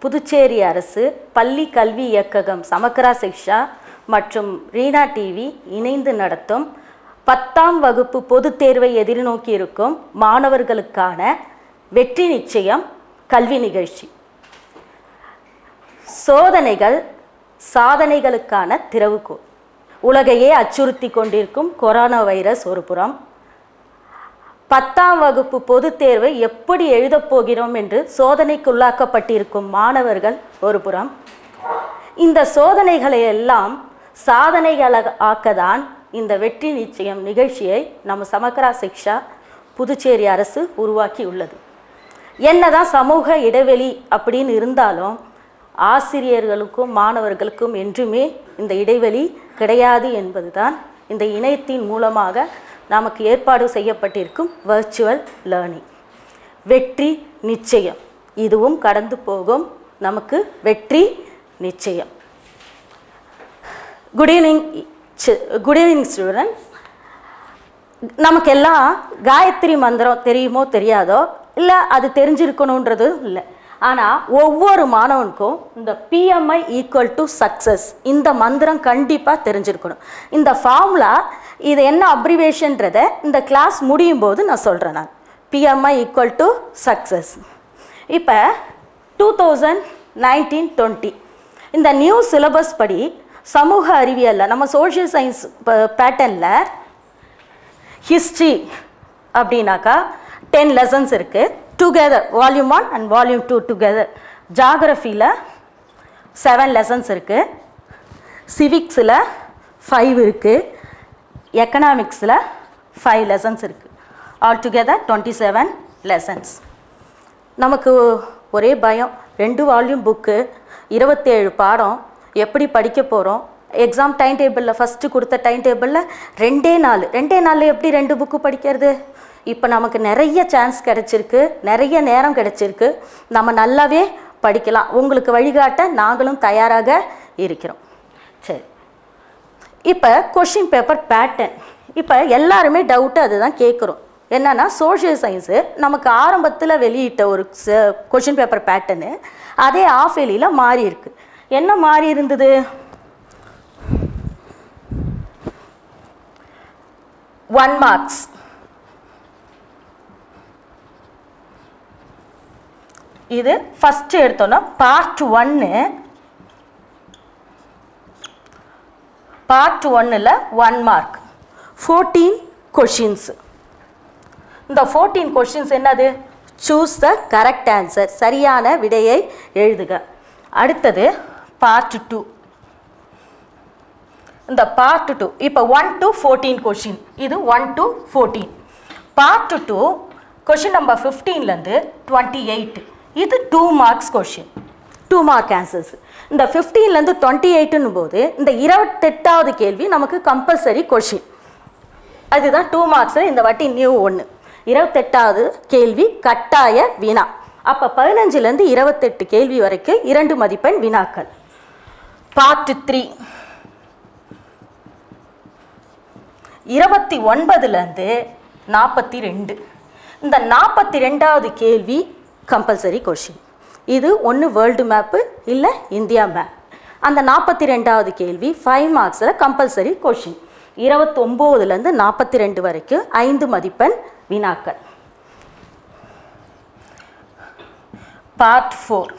புதுச்சேரி அரசு பள்ளி கல்வி இயக்ககம் சமக்ரா சிக்ஷா மற்றும் ரீனா டிவி இணைந்து நடத்தும் பத்தாம் வகுப்பு பொதுத் தேர்வை எதிர்நோக்கி இருக்கும் மாணவர்களுக்கான வெற்றி நிச்சயம் கல்வி நிகழ்ச்சி. சோதனைகள் சாதனைகளுக்கான திறவுகோல் உலகையே அச்சுறுத்தி கொண்டிருக்கும் கொரோனா வைரஸ் ஒரு புறம் பத்தாம் வகுப்பு பொதுத் தேர்வை எப்படி எழுதப் போகிறோம் என்று சோதனைக்குள்ளாக்கப்பட்டிருக்கும் மாணவர்கள் ஒரு புறம். இந்த சோதனைகளை எல்லாம் சாதனைகளை ஆக்கதான் இந்த வெற்றி நிச்சயம் நிகழ்ச்சியை நம்ம சமக்கரா சிக்ஷா புதுச்சேரி அரசு உருவாக்கி உள்ளது என்னதான் சமூக இடைவெளி அப்படின்னு இருந்தாலும் ஆசிரியர்களுக்கும் மாணவர்களுக்கும் என்றுமே இந்த இடைவெளி கிடையாது என்பதுதான் இந்த இணையத்தின் மூலமாக நமக்கு ஏற்பாடு செய்யப்பட்டிருக்கும் வர்ச்சுவல் லேர்னிங் வெற்றி நிச்சயம். இதுவும் கடந்து போகும். நமக்கு வெற்றி நிச்சயம். Good evening good evening students நமக்கெல்லாம் காயத்ரி மந்திரம் தெரியுமோ தெரியாதோ? இல்லை அது தெரிஞ்சிருக்கணுன்றது இல்லை. ஆனால் ஒவ்வொரு மாணவனுக்கும் இந்த பிஎம்ஐ ஈக்குவல் டு சக்ஸஸ் இந்த மந்திரம் கண்டிப்பாக தெரிஞ்சிருக்கணும். இந்த ஃபார்முலா இது என்ன அப்ரிவேஷன்றதை இந்த கிளாஸ் முடியும் போது நான். சொல்கிறேன் நான் பிஎம்ஐ ஈக்குவல் டு சக்ஸஸ் இப்போ டூ தௌசண்ட் நைன்டீன் டுவெண்ட்டி இந்த நியூ சிலபஸ் படி சமூக அறிவியலில் நம்ம சோஷியல் சயின்ஸ் பேட்டர்னில் ஹிஸ்ட்ரி அப்படின்னாக்கா டென் லெசன்ஸ் இருக்குது together volume one and volume two together ஜாகிரஃபியில் seven lessons இருக்குது சிவிக்ஸில் ஃபைவ் இருக்குது எக்கனாமிக்ஸில் ஃபைவ் லெசன்ஸ் இருக்குது all together twenty seven lessons நமக்கு ஒரே பயம். ரெண்டு வால்யூம் புக்கு இருபத்தேழு பாடம். எப்படி படிக்க போகிறோம் எக்ஸாம் டைம் டேபிளில் ஃபஸ்ட்டு கொடுத்த டைம் டேபிளில் ரெண்டே நாள் ரெண்டே நாளில் எப்படி ரெண்டு புக்கு படிக்கிறது? இப்போ நமக்கு நிறைய சான்ஸ் கிடச்சிருக்கு. நிறைய நேரம் கிடச்சிருக்கு. நம்ம நல்லாவே படிக்கலாம். உங்களுக்கு வழிகாட்ட நாங்களும் தயாராக இருக்கிறோம். இப்போ கொஷின் பேப்பர் பேட்டர்ன் இப்போ எல்லாருமே டவுட்டு அதுதான் கேட்குறோம் என்னன்னா சோஷியல் சயின்ஸு நமக்கு ஆரம்பத்தில் வெளியிட்ட ஒரு கொஷின் பேப்பர் பேட்டர்னு அதே ஆஃப் எலியில் மாறி இருக்கு. என்ன மாறி இருந்தது? ஒன் மார்க்ஸ் இது ஃபஸ்ட்டு எடுத்தோன்னா பார்ட் ஒன்று பார்ட் ஒன்னில் ஒன் மார்க் ஃபோர்டீன் கொஷின்ஸு இந்த ஃபோர்டீன் கொஷின்ஸ் என்னது? சூஸ் த கரெக்ட் ஆன்சர் சரியான விடையை எழுதுக. அடுத்தது பார்ட் டூ இந்த பார்ட் டூ இப்போ ஒன் டு ஃபோர்டீன் கொஷின் இது one to fourteen part two question number ஃபிஃப்டீன்லேருந்து twenty eight இது two marks question two mark answers இந்த ஃபிஃப்டீன்லேருந்து டுவெண்ட்டி எயிட்டுன்னு போது இந்த இருபத்தெட்டாவது கேள்வி நமக்கு கம்பல்சரி கொஷின் அதுதான் டூ மார்க்ஸில் இந்த வாட்டி நியூ ஒன்று இருபத்தெட்டாவது கேள்வி கட்டாய வினா. அப்போ பதினஞ்சுலேருந்து இருபத்தெட்டு கேள்வி வரைக்கும் இரண்டு மதிப்பெண் வினாக்கள். பார்ட் த்ரீ இருபத்தி ஒன்பதுலேருந்து நாற்பத்தி ரெண்டு. இந்த நாற்பத்தி ரெண்டாவது கேள்வி கம்பல்சரி கொஷின் இது ஒன்று வேர்ல்டு மேப்பு இல்லை இந்தியா மேப் அந்த நாற்பத்தி ரெண்டாவது கேள்வி ஃபைவ் மார்க்ஸில் கம்பல்சரி கொஷின் இருபத்தொம்போதுலேருந்து நாற்பத்தி ரெண்டு வரைக்கும் ஐந்து மதிப்பெண் வினாக்கள். பார்ட் ஃபோர்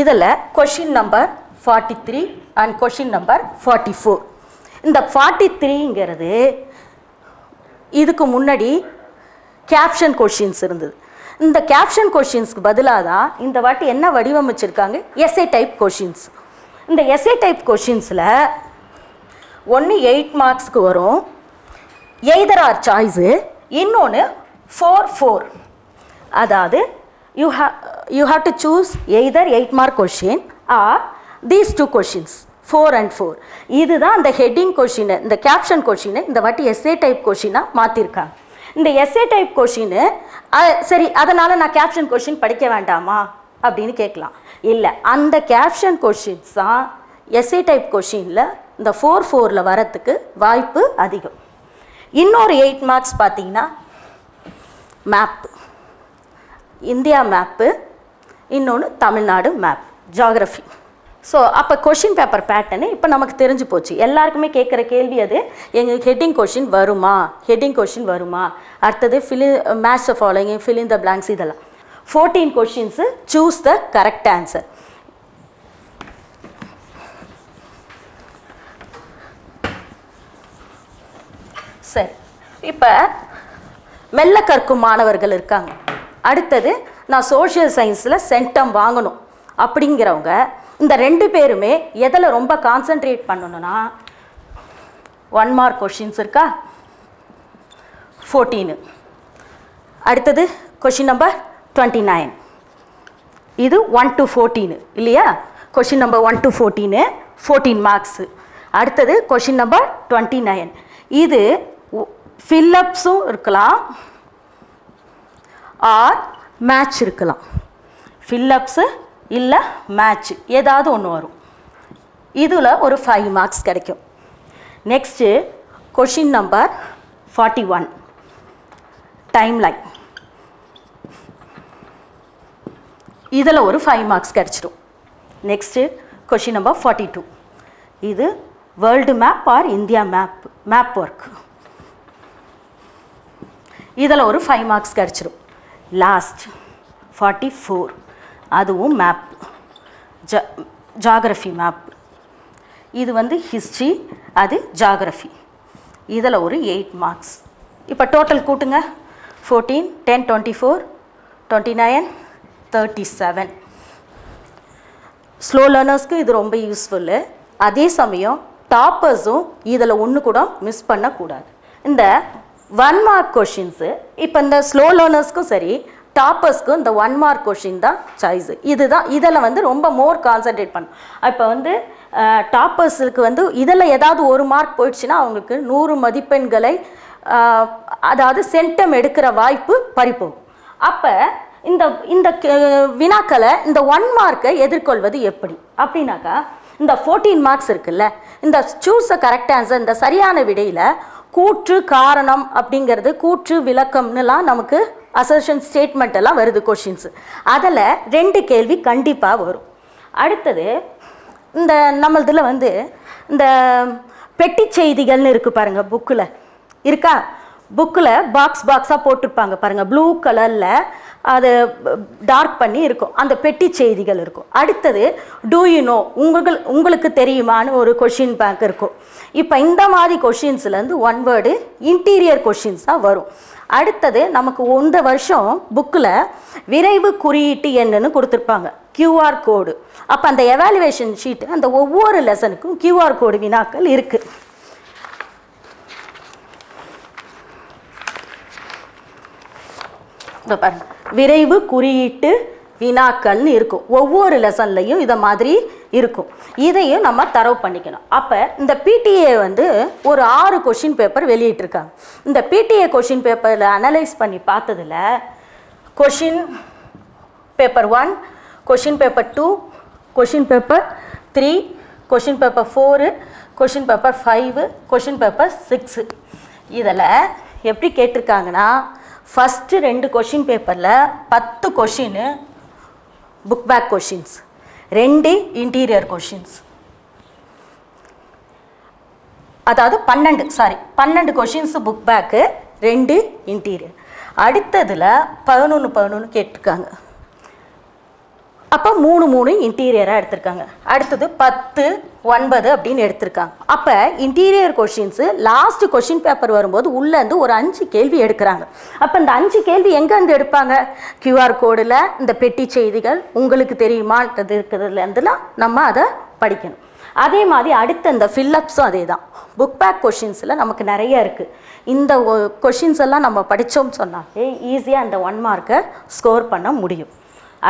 இதில் question number forty three and question number forty four இந்த ஃபார்ட்டி த்ரீங்கிறது இதுக்கு முன்னாடி கேப்ஷன் கொஷின்ஸ் இருந்தது. இந்த கேப்ஷன் கொஷின்ஸ்க்கு பதிலாக தான் இந்த வாட்டி என்ன வடிவமைச்சிருக்காங்க? எஸ்ஏ டைப் கொஷின்ஸ் இந்த எஸ்ஏ டைப் கொஷின்ஸில் ஒன்று எயிட் மார்க்ஸ்க்கு வரும். எய்தர் ஆர் சாய்ஸு இன்னொன்று ஃபோர் ஃபோர் அதாவது you ha you have to choose either eight mark question or these two questions four and four இதுதான் அந்த ஹெட்டிங் கொஷினை இந்த கேப்ஷன் கொஷினை இந்த வாட்டி எஸ்ஏ டைப் கொஷினாக மாற்றிருக்காங்க இந்த எஸ்ஏ டைப் கொஷினு சரி அதனால் நான் கேப்ஷன் கொஷின் படிக்க வேண்டாமா? அப்படின்னு கேட்கலாம். இல்லை அந்த கேப்ஷன் கொஷின்ஸ் தான் எஸ்ஏ டைப் கொஷினில் இந்த ஃபோர் ஃபோரில் வரத்துக்கு வாய்ப்பு அதிகம். இன்னொரு எயிட் மார்க்ஸ் பார்த்தீங்கன்னா மேப்பு இந்தியா மேப்பு இன்னொன்று தமிழ்நாடு மேப் ஜாகிரஃபி ஸோ அப்போ கொஷின் பேப்பர் பேட்டர்னு இப்போ நமக்கு தெரிஞ்சு போச்சு. எல்லாருக்குமே கேட்குற கேள்வி அது எங்களுக்கு ஹெட்டிங் கொஷின் வருமா? ஹெட்டிங் கொஷின் வருமா? அடுத்தது fill match the following filling the blanks இதெல்லாம். Fourteen questions choose the correct answer சரி இப்போ மெல்ல கற்கும் மாணவர்கள் இருக்காங்க. அடுத்தது நான் சோஷியல் சயின்ஸில் சென்டம் வாங்கணும். அப்படிங்கிறவங்க இந்த ரெண்டு பேருமே எதில் ரொம்ப கான்சென்ட்ரேட் பண்ணணும்னா ஒன் மார்க் கொஷின்ஸ் இருக்கா? ஃபோர்டீனு அடுத்தது கொஷின் நம்பர் டுவெண்ட்டி நைன் இது ஒன் டு ஃபோர்டீனு இல்லையா? Question number one to fourteen fourteen marks அடுத்தது கொஷின் நம்பர் டுவெண்ட்டி நைன் இது ஃபில்லப்ஸும் இருக்கலாம் ஆர் மேட்ச் இருக்கலாம். ஃபில்லப்ஸு இல்லை மேட்ச்சு ஏதாவது ஒன்று வரும். இதில் ஒரு ஃபைவ் மார்க்ஸ் கிடைக்கும். Next question number forty one time line இதில் ஒரு ஃபைவ் மார்க்ஸ் கிடச்சிடும். Next question number forty two இது world map or India map map work இதில் ஒரு ஃபைவ் மார்க்ஸ் கிடச்சிடும். லாஸ்ட் ஃபார்ட்டி ஃபோர் அதுவும் மேப் ஜ ஜாகிரஃபி மேப் இது வந்து ஹிஸ்ட்ரி அது ஜாகிரஃபி இதில் ஒரு எயிட் மார்க்ஸ் இப்போ டோட்டல் கூட்டுங்க. Fourteen ten twenty four twenty nine thirty seven slow லேர்னர்ஸ்க்கு இது ரொம்ப யூஸ்ஃபுல்லு அதே சமயம் டாப்பர்ஸும் இதில் ஒன்று கூட மிஸ் பண்ணக்கூடாது. இந்த ஒன் மார்க் கொஷின்ஸு இப்போ இந்த ஸ்லோ லேர்னர்ஸ்க்கும் சரி டாப்பர்ஸ்க்கும் இந்த ஒன் மார்க் கொஷின் தான் சாய்ஸ் இதுதான் இதில் வந்து ரொம்ப மோர் கான்சன்ட்ரேட் பண்ணும் இப்போ வந்து டாப்பர்ஸுக்கு வந்து இதில் ஏதாவது ஒரு மார்க் போயிடுச்சுன்னா அவங்களுக்கு நூறு மதிப்பெண்களை அதாவது சென்டம் எடுக்கிற வாய்ப்பு பறிப்போம். அப்போ இந்த இந்த வினாக்களை இந்த ஒன் மார்க்கை எதிர்கொள்வது எப்படி? அப்படின்னாக்கா இந்த ஃபோர்டீன் மார்க்ஸ் இருக்குல்ல இந்த சூஸ் அ கரெக்ட் ஆன்சர் இந்த சரியான விடையில் கூற்று காரணம் அப்படிங்கிறது கூற்று விளக்கம்னுலாம் நமக்கு அசர்ஷன் ஸ்டேட்மெண்ட் எல்லாம் வருது கொஷின்ஸ் அதில் ரெண்டு கேள்வி கண்டிப்பாக வரும். அடுத்தது இந்த நம்மளதில் வந்து இந்த பெட்டி செய்திகள்னு இருக்குது பாருங்கள் புக்கில் இருக்கா? புக்கில் பாக்ஸ் பாக்ஸாக போட்டிருப்பாங்க பாருங்கள் ப்ளூ கலரில் அது டார்க் பண்ணி இருக்கும். அந்த பெட்டி செய்திகள் இருக்கும். அடுத்தது டூ யூ நோ உங்கள் உங்களுக்கு தெரியுமான்னு ஒரு கொஷின் பேங்க் இருக்கும். இப்போ இந்த மாதிரி கொஷின்ஸ்லேருந்து ஒன் வேர்டு இன்டீரியர் கொஷின்ஸாக வரும். அடுத்தது நமக்கு இந்த வருஷம் புக்கில் விரைவு குறியீட்டு என்னன்னு கொடுத்துருப்பாங்க. கியூஆர் கோடு அப்போ அந்த எவாலுவேஷன் ஷீட்டு அந்த ஒவ்வொரு லெசனுக்கும் கியூஆர் கோடு வினாக்கள் இருக்குது இதோ பாருங்கள் விரைவு குறியீட்டு வினாக்கள்னு இருக்கும். ஒவ்வொரு லெசன்லையும் இதை மாதிரி இருக்கும். இதையும் நம்ம தரவு பண்ணிக்கணும். அப்போ இந்த பிடிஏ வந்து ஒரு ஆறு கொஷின் பேப்பர் வெளியிட்டிருக்காங்க. இந்த பிடிஏ கொஷின் பேப்பரில் அனலைஸ் பண்ணி பார்த்ததுல question paper one question paper two question paper three question paper four question paper five question paper six இதில் எப்படி கேட்டிருக்காங்கன்னா ஃபஸ்ட்டு ரெண்டு கொஷின் பேப்பரில் பத்து கொஷின்னு புக் பேக் கொஷின்ஸ் ரெண்டு இன்டீரியர் கொஷின்ஸ் அதாவது பன்னெண்டு சாரி பன்னெண்டு கொஷின்ஸு புக் பேக்கு ரெண்டு இன்டீரியர் அடுத்ததில் பதினொன்று பதினொன்று கேட்டிருக்காங்க. அப்போ மூணு மூணு இன்டீரியராக எடுத்திருக்காங்க. அடுத்தது பத்து ஒன்பது அப்படின்னு எடுத்திருக்காங்க. அப்போ interior questions last question paper வரும்போது உள்ளேருந்து ஒரு அஞ்சு கேள்வி எடுக்கிறாங்க. அப்போ இந்த அஞ்சு கேள்வி எங்கேருந்து எடுப்பாங்க? கியூஆர் கோடில் இந்த பெட்டி செய்திகள் உங்களுக்கு தெரியுமான்றது இருக்கிறதுலேருந்துலாம் நம்ம அதை படிக்கணும். அதே மாதிரி அடுத்த இந்த ஃபில்லப்ஸும் அதே தான் புக் பேக் கொஷின்ஸில் நமக்கு நிறைய இருக்குது இந்த கொஷின்ஸ் எல்லாம் நம்ம படித்தோம்னு சொன்னாலே ஈஸியாக அந்த ஒன் மார்க்கை ஸ்கோர் பண்ண முடியும்.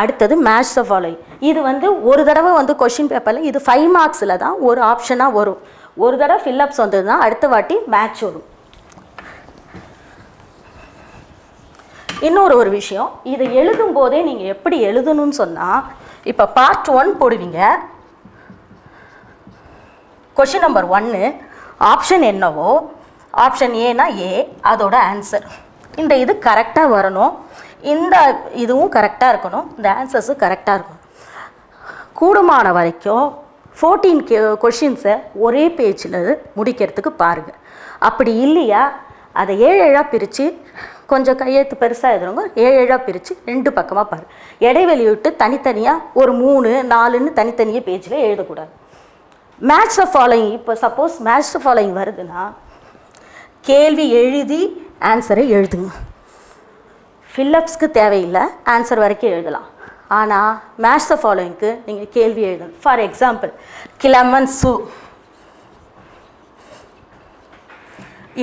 அடுத்தது மேட்ச் த ஃபாலோயிங் இது வந்து ஒரு தடவை வந்து கொஷின் பேப்பரில் இது ஃபைவ் மார்க்ஸில் தான் ஒரு ஆப்ஷனாக வரும். ஒரு தடவை ஃபில்லப்ஸ் வந்ததுன்னா அடுத்த வாட்டி மேட்ச் வரும். இன்னொரு ஒரு விஷயம் இதை எழுதும் போதே நீங்கள் எப்படி எழுதணும்னு சொன்னால் இப்போ பார்ட் ஒன் போடுவீங்க. கொஷின் நம்பர் ஒன்று ஆப்ஷன் என்னவோ ஆப்ஷன் ஏனா ஏ அதோட ஆன்சர் இந்த இது கரெக்டாக வரணும். இந்த இதுவும் கரெக்டாக இருக்கணும். இந்த ஆன்சர்ஸும் கரெக்டாக இருக்கணும். கூடுமான வரைக்கும் ஃபோர்டீன் கே கொஷின்ஸை ஒரே பேஜில் முடிக்கிறதுக்கு பாருங்கள் அப்படி இல்லையா? அதை ஏழு ஏழாக பிரித்து கொஞ்சம் கையெழுத்து பெருசாக எழுதுறவங்க ஏழு ஏழாக பிரித்து ரெண்டு பக்கமாக பாரு இடைவெளி விட்டு தனித்தனியாக ஒரு மூணு நாலுன்னு தனித்தனியாக பேஜில் எழுதக்கூடாது. மேட்ச் ஆஃப் ஃபாலோயிங் இப்போ சப்போஸ் மேட்ச் ஆஃப் ஃபாலோயிங் வருதுன்னா கேள்வி எழுதி ஆன்சரை எழுதுங்க. ஃபில்லப்ஸ்க்கு தேவையில்லை. ஆன்சர் வரைக்கும் எழுதலாம். ஆனால் மேட்ச் த ஃபாலோயிங்க்கு நீங்கள் கேள்வி எழுதணும். ஃபார் எக்ஸாம்பிள் கிளமன் சு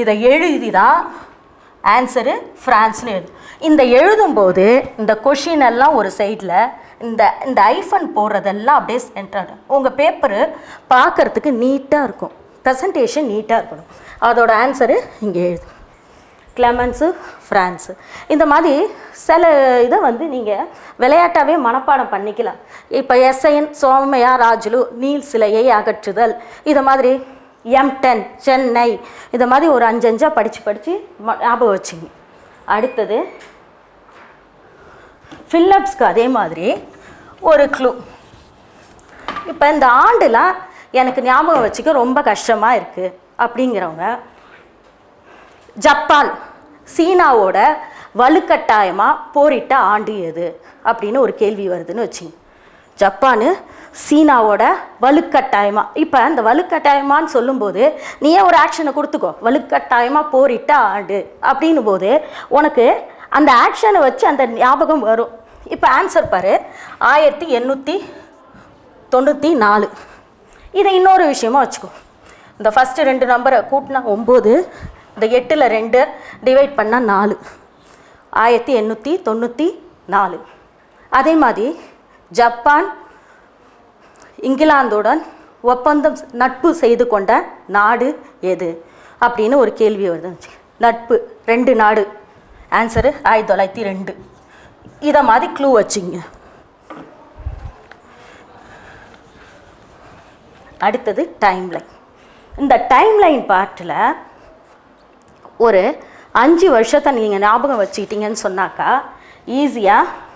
இதை எழுதி தான் ஆன்சரு ஃப்ரான்ஸ்னு எழுது இந்த எழுதும்போது இந்த கொஷின் எல்லாம் ஒரு சைடில் இந்த இந்த ஐஃபன் போடுறதெல்லாம் அப்படியே சென்டர்டு உங்கள் பேப்பரு பார்க்கறதுக்கு நீட்டாக இருக்கும். ப்ரெசன்டேஷன் நீட்டாக இருக்கணும். அதோட ஆன்சரு இங்கே எழுதும். கிளமன்ஸு ஃப்ரான்ஸு இந்த மாதிரி சில இதை வந்து நீங்கள் விளையாட்டாகவே மனப்பாடம் பண்ணிக்கலாம். இப்போ எஸ்ஐன் சோமையா ராஜுலு நீல் சிலையை அகற்றுதல். இது மாதிரி எம் டென் சென்னை. இந்த மாதிரி ஒரு அஞ்சு படித்து படித்து ஞாபகம் வச்சுங்க. அடுத்தது ஃபில்லப்ஸ்க்கு அதே மாதிரி ஒரு க்ளூ இப்போ இந்த ஆண்டுலாம் எனக்கு ஞாபகம் வச்சுக்க ரொம்ப கஷ்டமாக இருக்குது அப்படிங்கிறவங்க ஜப்பான் சீனாவோட வலுக்கட்டாயமாக போரிட்ட ஆண்டு எது? அப்படின்னு ஒரு கேள்வி வருதுன்னு வச்சுங்க. ஜப்பானு சீனாவோட வலுக்கட்டாயமாக இப்போ அந்த வலுக்கட்டாயமான்னு சொல்லும்போது நீயே ஒரு ஆக்ஷனை கொடுத்துக்கோ? வலுக்கட்டாயமாக போரிட்ட ஆண்டு. அப்படின்னும் போது உனக்கு அந்த ஆக்ஷனை வச்சு அந்த ஞாபகம் வரும். இப்போ ஆன்சர் பாரு. ஆயிரத்தி எண்ணூற்றி தொண்ணூற்றி நாலு. இதை இன்னொரு விஷயமா வச்சுக்கோ. இந்த ஃபஸ்ட்டு ரெண்டு நம்பரை கூட்டினா ஒம்பது இந்த எட்டில் ரெண்டு டிவைட் பண்ணால் நாலு. ஆயிரத்தி எண்ணூற்றி தொண்ணூற்றி நாலு. அதே மாதிரி ஜப்பான் இங்கிலாந்துடன் ஒப்பந்தம் நட்பு செய்து கொண்ட நாடு எது? அப்படின்னு ஒரு கேள்வி வருது. நட்பு ரெண்டு நாடு. ஆன்சரு ஆயிரத்தி தொள்ளாயிரத்தி ரெண்டு. இதை மாதிரி க்ளூ வச்சுங்க. அடுத்தது டைம்லைன் இந்த டைம்லைன் பார்ட்டில் ஒரு அஞ்சு வருஷத்தை நீங்கள் ஞாபகம் வச்சுக்கிட்டீங்கன்னு சொன்னாக்கா ஈஸியாக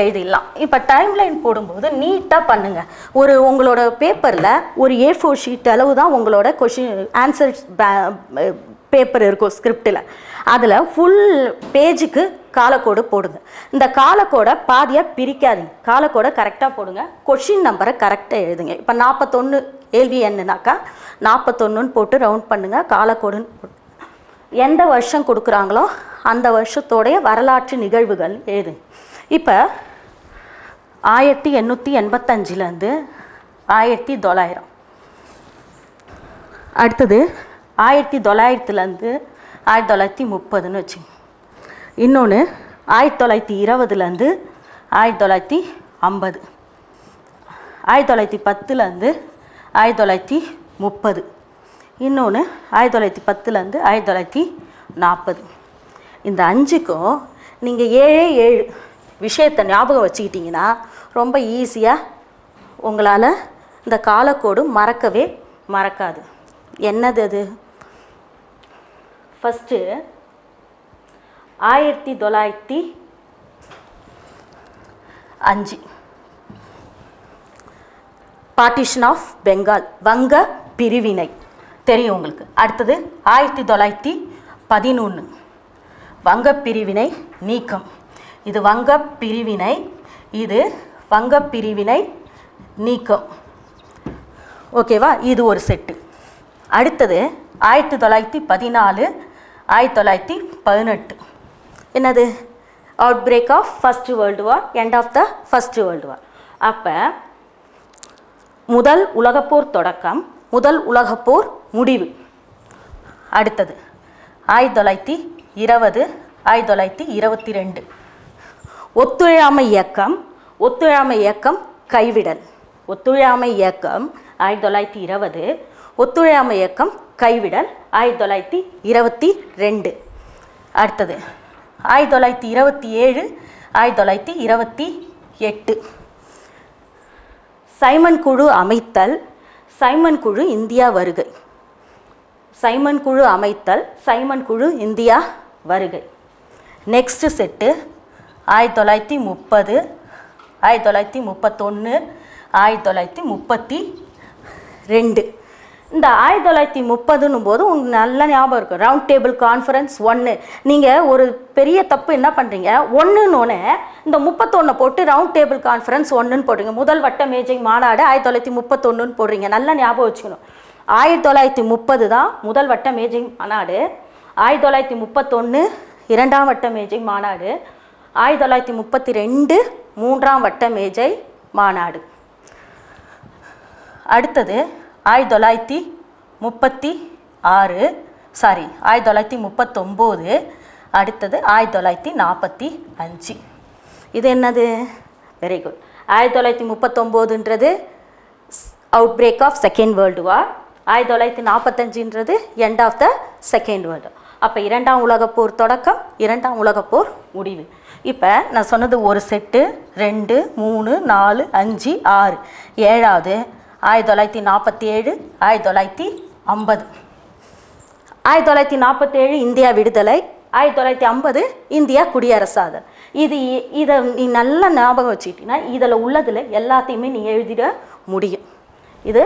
எழுதிடலாம். இப்போ டைம்லைன் போடும்போது நீட்டாக பண்ணுங்கள் ஒரு உங்களோட பேப்பரில் ஒரு ஏ ஃபோர் ஷீட் அளவு தான் உங்களோட கொஷின் ஆன்சர் பேப்பர் இருக்கும் ஸ்கிரிப்டில் அதில் ஃபுல் பேஜுக்கு காலக்கோடு போடுங்க. இந்த காலக்கோடை பாதியாக பிரிக்காதீங்க. காலக்கோடை கரெக்டாக போடுங்க. கொஷின் நம்பரை கரெக்டாக எழுதுங்க. இப்போ நாற்பத்தொன்று கேள்வி என்னன்னாக்கா நாற்பத்தொன்னுன்னு போட்டு ரவுண்ட் பண்ணுங்கள் காலக்கோடுன்னு போட்டு. எந்த வருஷம் கொடுக்குறாங்களோ அந்த வருஷத்தோடைய வரலாற்று நிகழ்வுகள் ஏது? இப்போ ஆயிரத்தி எண்ணூற்றி எண்பத்தஞ்சிலேருந்து ஆயிரத்தி தொள்ளாயிரம். அடுத்தது ஆயிரத்தி தொள்ளாயிரத்துலேருந்து ஆயிரத்தி தொள்ளாயிரத்தி முப்பதுன்னு வச்சுங்க. இன்னொன்று ஆயிரத்தி தொள்ளாயிரத்தி இருபதுலேருந்து ஆயிரத்தி தொள்ளாயிரத்தி ஐம்பது. ஆயிரத்தி தொள்ளாயிரத்தி பத்துலேருந்து ஆயிரத்தி தொள்ளாயிரத்தி முப்பது. இன்னொன்று ஆயிரத்தி தொள்ளாயிரத்தி பத்துலேருந்து ஆயிரத்தி தொள்ளாயிரத்தி நாற்பது இந்த அஞ்சுக்கும் நீங்கள் ஏழே ஏழு விஷயத்தை ஞாபகம் வச்சுக்கிட்டிங்கன்னா ரொம்ப ஈஸியாக உங்களால் இந்த காலக்கோடு மறக்கவே மறக்காது. என்னது அது? ஃபஸ்ட்டு ஆயிரத்தி தொள்ளாயிரத்தி அஞ்சு. பார்ட்டிஷன் ஆஃப் பெங்கால் வங்க பிரிவினை. தெரியும் உங்களுக்கு. அடுத்தது ஆயிரத்தி தொள்ளாயிரத்தி பதினொன்று வங்க பிரிவினை நீக்கம். இது வங்க பிரிவினை இது வங்க பிரிவினை நீக்கம். ஓகேவா? இது ஒரு செட்டு. அடுத்தது ஆயிரத்தி தொள்ளாயிரத்தி பதினாலு ஆயிரத்தி தொள்ளாயிரத்தி பதினெட்டு. என்னது? Outbreak of first world war end of the first world war அப்போ முதல் உலகப்போர் தொடக்கம் முதல் உலகப்போர் முடிவு. அடுத்தது ஆயிரத்தி தொள்ளாயிரத்தி இருபது ஆயிரத்தி தொள்ளாயிரத்தி இருபத்தி ரெண்டு ஒத்துழையாமை இயக்கம் ஒத்துழையாமை இயக்கம் கைவிடல். ஒத்துழையாமை இயக்கம் ஆயிரத்தி தொள்ளாயிரத்தி இருபது. ஒத்துழையாமை இயக்கம் கைவிடல் ஆயிரத்தி தொள்ளாயிரத்தி இருபத்தி ரெண்டு அடுத்தது ஆயிரத்தி தொள்ளாயிரத்தி இருபத்தி ஏழு ஆயிரத்தி தொள்ளாயிரத்தி இருபத்தி எட்டு. சைமன் குழு அமைத்தல் சைமன் குழு இந்தியா வருகை. சைமன் குழு அமைத்தல் சைமன் குழு இந்தியா வருகை. நெக்ஸ்ட் செட்டு ஆயிரத்தி தொள்ளாயிரத்தி முப்பது ஆயிரத்தி தொள்ளாயிரத்தி முப்பத்தொன்று ஆயிரத்தி தொள்ளாயிரத்தி முப்பத்தி ரெண்டு. இந்த ஆயிரத்தி தொள்ளாயிரத்தி முப்பதுன்னும் போது உங்களுக்கு நல்ல ஞாபகம் இருக்கும். ரவுண்ட் டேபிள் கான்ஃபரன்ஸ் ஒன்று நீங்கள் ஒரு பெரிய தப்பு என்ன பண்ணுறீங்க ஒன்றுன்னொன்னே இந்த முப்பத்தொன்னை போட்டு ரவுண்ட் டேபிள் கான்ஃபரன்ஸ் ஒன்றுன்னு போடுறீங்க. முதல் வட்ட மேஜை மாநாடு ஆயிரத்தி தொள்ளாயிரத்தி முப்பத்தொன்னுன்னு போடுறீங்க. நல்லா ஞாபகம் வச்சுக்கணும். ஆயிரத்தி தொள்ளாயிரத்தி முப்பது தான் முதல் வட்ட மேஜை மாநாடு. ஆயிரத்தி தொள்ளாயிரத்தி முப்பத்தொன்று இரண்டாம் வட்ட மேஜை மாநாடு. ஆயிரத்தி தொள்ளாயிரத்தி முப்பத்தி ரெண்டு மூன்றாம் வட்ட மேஜை மாநாடு. அடுத்தது ஆயிரத்தி தொள்ளாயிரத்தி முப்பத்தி ஆறு சாரி ஆயிரத்தி தொள்ளாயிரத்தி முப்பத்தொம்போது அடுத்தது ஆயிரத்தி தொள்ளாயிரத்தி நாற்பத்தி அஞ்சு. இது என்னது? வெரி குட் ஆயிரத்தி தொள்ளாயிரத்தி முப்பத்தொம்போதுன்றது outbreak of second world war ஆயிரத்தி தொள்ளாயிரத்தி நாற்பத்தஞ்சுன்றது end of the second world அப்போ இரண்டாம் உலகப்போர் தொடக்கம் இரண்டாம் உலகப்போர் முடிவு. இப்போ நான் சொன்னது ஒரு செட்டு ரெண்டு மூணு நாலு அஞ்சு ஆறு. ஏழாவது ஆயிரத்தி தொள்ளாயிரத்தி நாற்பத்தி ஏழு ஆயிரத்தி தொள்ளாயிரத்தி ஐம்பது. ஆயிரத்தி தொள்ளாயிரத்தி நாற்பத்தேழு இந்தியா விடுதலை ஆயிரத்தி தொள்ளாயிரத்தி ஐம்பது இந்தியா குடியரசாதல் இது இதை நீ நல்லா ஞாபகம் வச்சுக்கிட்டீங்கன்னா இதில் உள்ளதில் எல்லாத்தையுமே நீ எழுதிட முடியும். இது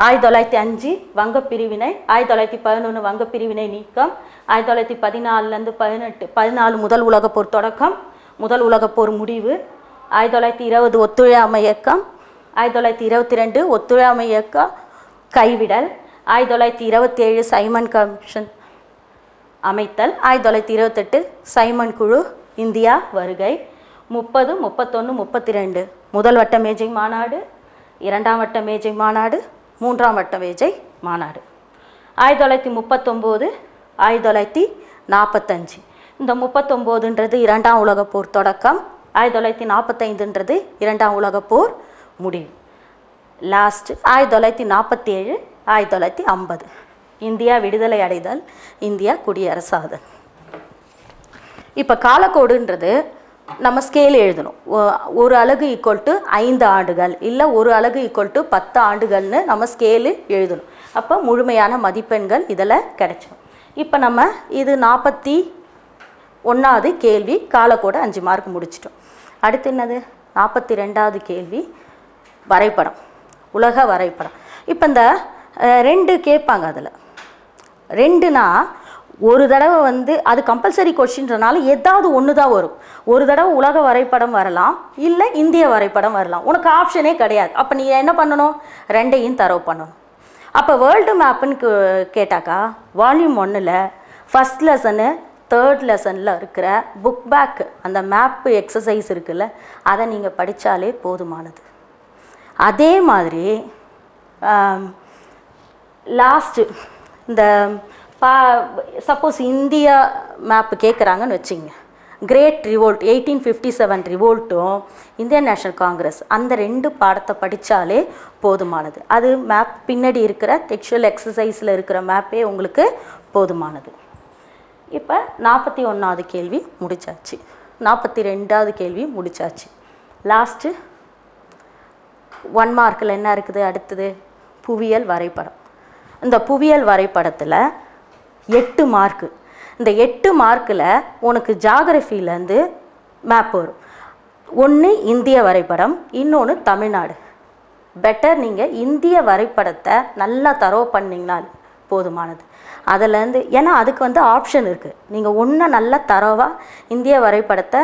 ஆயிரத்தி தொள்ளாயிரத்தி அஞ்சு வங்க பிரிவினை ஆயிரத்தி தொள்ளாயிரத்தி பதினொன்று வங்கப் பிரிவினை நீக்கம் ஆயிரத்தி தொள்ளாயிரத்தி பதினாலுலேருந்து பதினெட்டு பதினாலு முதல் உலகப் போர் தொடக்கம் முதல் உலகப் போர் முடிவு ஆயிரத்தி தொள்ளாயிரத்தி இருபது ஒத்துழையாமை இயக்கம் ஆயிரத்தி தொள்ளாயிரத்தி இருபத்தி ரெண்டு ஒத்துழையாமை இயக்கம் கைவிடல் ஆயிரத்தி தொள்ளாயிரத்தி இருபத்தி ஏழு சைமன் கமிஷன் அமைத்தல் ஆயிரத்தி தொள்ளாயிரத்தி இருபத்தெட்டு சைமன் குழு இந்தியா வருகை முப்பது முப்பத்தொன்று முப்பத்தி ரெண்டு முதல் வட்ட மேஜை மாநாடு இரண்டாம் வட்ட மேஜை மாநாடு மூன்றாம் வட்ட மேஜை மாநாடு. ஆயிரத்தி தொள்ளாயிரத்தி முப்பத்தொம்போது ஆயிரத்தி தொள்ளாயிரத்தி நாற்பத்தஞ்சு இந்த முப்பத்தொம்போதுன்றது இரண்டாம் உலகப்போர் தொடக்கம். ஆயிரத்தி தொள்ளாயிரத்தி நாற்பத்தைந்துன்றது இரண்டாம் உலகப்போர் முடிவு. லாஸ்ட் ஆயிரத்தி தொள்ளாயிரத்தி நாற்பத்தி ஏழு ஆயிரத்தி தொள்ளாயிரத்தி ஐம்பது. இந்தியா விடுதலை அடைதல் இந்தியா குடியரசாதல் இப்போ காலக்கோடுன்றது நம்ம ஸ்கேல் எழுதணும். ஒ- ஒரு அலகு ஈக்குவல் டு ஐந்து ஆண்டுகள் இல்லை ஒரு அலகு ஈக்குவல் டு பத்து ஆண்டுகள்னு நம்ம ஸ்கேலு எழுதணும். அப்போ முழுமையான மதிப்பெண்கள் இதில் கிடைச்சிடும் இப்போ நம்ம இது நாற்பத்தி ஒன்றாவது கேள்வி காலக்கோடு அஞ்சு மார்க் முடிச்சிட்டோம். அடுத்து என்னது? நாற்பத்தி ரெண்டாவது கேள்வி வரைபடம். உலக வரைபடம். இப்போ இந்த ரெண்டு கேட்பாங்க அதில். ரெண்டுனா ஒரு தடவை வந்து அது கம்பல்சரி கொஷின்றனால ஏதாவது ஒன்று தான் வரும். ஒரு தடவை உலக வரைபடம் வரலாம் இல்லை இந்திய வரைபடம் வரலாம். உனக்கு ஆப்ஷனே கிடையாது. அப்போ நீ என்ன பண்ணணும்? ரெண்டையும் தரவு பண்ணணும். அப்போ வேர்ல்டு மேப்புன்னு கே- கேட்டாக்கா வால்யூம் ஒன்றில் ஃபஸ்ட் லெசனு தேர்ட் லெசனில் இருக்கிற புக் பேக் அந்த மேப்பு எக்ஸசைஸ் இருக்குல்ல அதை நீங்கள் படித்தாலே போதுமானது. அதே மாதிரி லாஸ்ட்டு இந்த பா சப்போஸ் இந்தியா மேப்பு கேட்குறாங்கன்னு வச்சுங்க. Great revolt eighteen fifty seven ரிவோல்ட்டும் Indian national Congress அந்த ரெண்டு பாடத்தை படித்தாலே போதுமானது. அது மேப் பின்னாடி இருக்கிற டெக்ஸ்டுவல் எக்ஸசைஸில் இருக்கிற மேப்பே உங்களுக்கு போதுமானது. இப்போ நாற்பத்தி ஒன்றாவது கேள்வி முடிச்சாச்சு. நாற்பத்தி ரெண்டாவது கேள்வி முடிச்சாச்சு. லாஸ்ட்டு ஒன் மார்க்கில் என்ன இருக்குது? அடுத்தது புவியியல் வரைபடம். இந்த புவியியல் வரைபடத்தில் எட்டு மார்க்கு இந்த எட்டு மார்க்கில் உனக்கு ஜாகிரஃபிலேருந்து மேப் வரும். ஒன்று இந்திய வரைபடம் இன்னொன்று தமிழ்நாடு. பெட்டர் நீங்கள் இந்திய வரைபடத்தை நல்லா தரவு பண்ணிங்கனால் போதுமானது. அதுலேருந்து ஏன்னா அதுக்கு வந்து ஆப்ஷன் இருக்குது நீங்கள் ஒன்று நல்லா தரவாக இந்திய வரைபடத்தை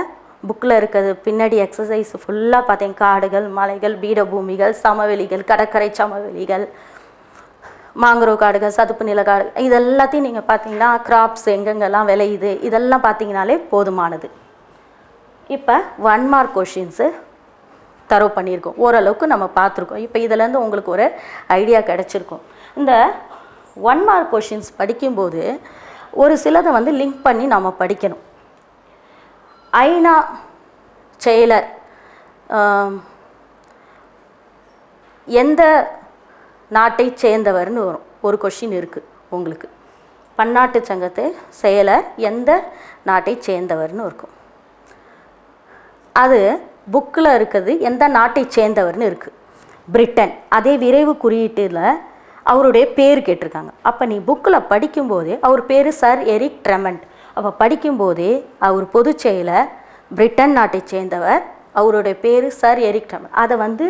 புக்கில் இருக்கிறது பின்னாடி எக்ஸசைஸ் ஃபுல்லாக பார்த்தீங்க. காடுகள் மலைகள் பீடபூமிகள் சமவெளிகள் கடற்கரை சமவெளிகள். மாங்குரோவ் காடுகள் சதுப்பு நில காடு இது எல்லாத்தையும் நீங்கள் பார்த்தீங்கன்னா கிராப்ஸ் எங்கெங்கெல்லாம் விளையுது இதெல்லாம் பார்த்தீங்கனாலே போதுமானது. இப்போ ஒன் மார்க் கொஷின்ஸு தரவு பண்ணியிருக்கோம். ஓரளவுக்கு நம்ம பார்த்துருக்கோம். இப்போ இதுலேருந்து உங்களுக்கு ஒரு ஐடியா கிடச்சிருக்கும். இந்த ஒன் மார்க் கொஷின்ஸ் படிக்கும்போது ஒரு சிலதை வந்து லிங்க் பண்ணி நம்ம படிக்கணும். ஐநா செயலர் எந்த நாட்டை சேர்ந்தவர்னு வரும். ஒரு கொஷின் இருக்குது உங்களுக்கு. பன்னாட்டு சங்கத்தை செயலர் எந்த நாட்டை சேர்ந்தவர்னு இருக்கும். அது புக்கில் இருக்கிறது எந்த நாட்டை சேர்ந்தவர்னு இருக்குது பிரிட்டன். அதே விரைவு குறியீட்டில் அவருடைய பேர் கேட்டிருக்காங்க. அப்போ நீ புக்கில் படிக்கும்போதே அவர் பேர் சர் எரிக் ட்ரெமண்ட். அப்போ படிக்கும்போதே அவர் பொதுச் செயலர் பிரிட்டன் நாட்டை சேர்ந்தவர். அவருடைய பேர் சர் எரிக் ட்ரெமண்ட். அதை வந்து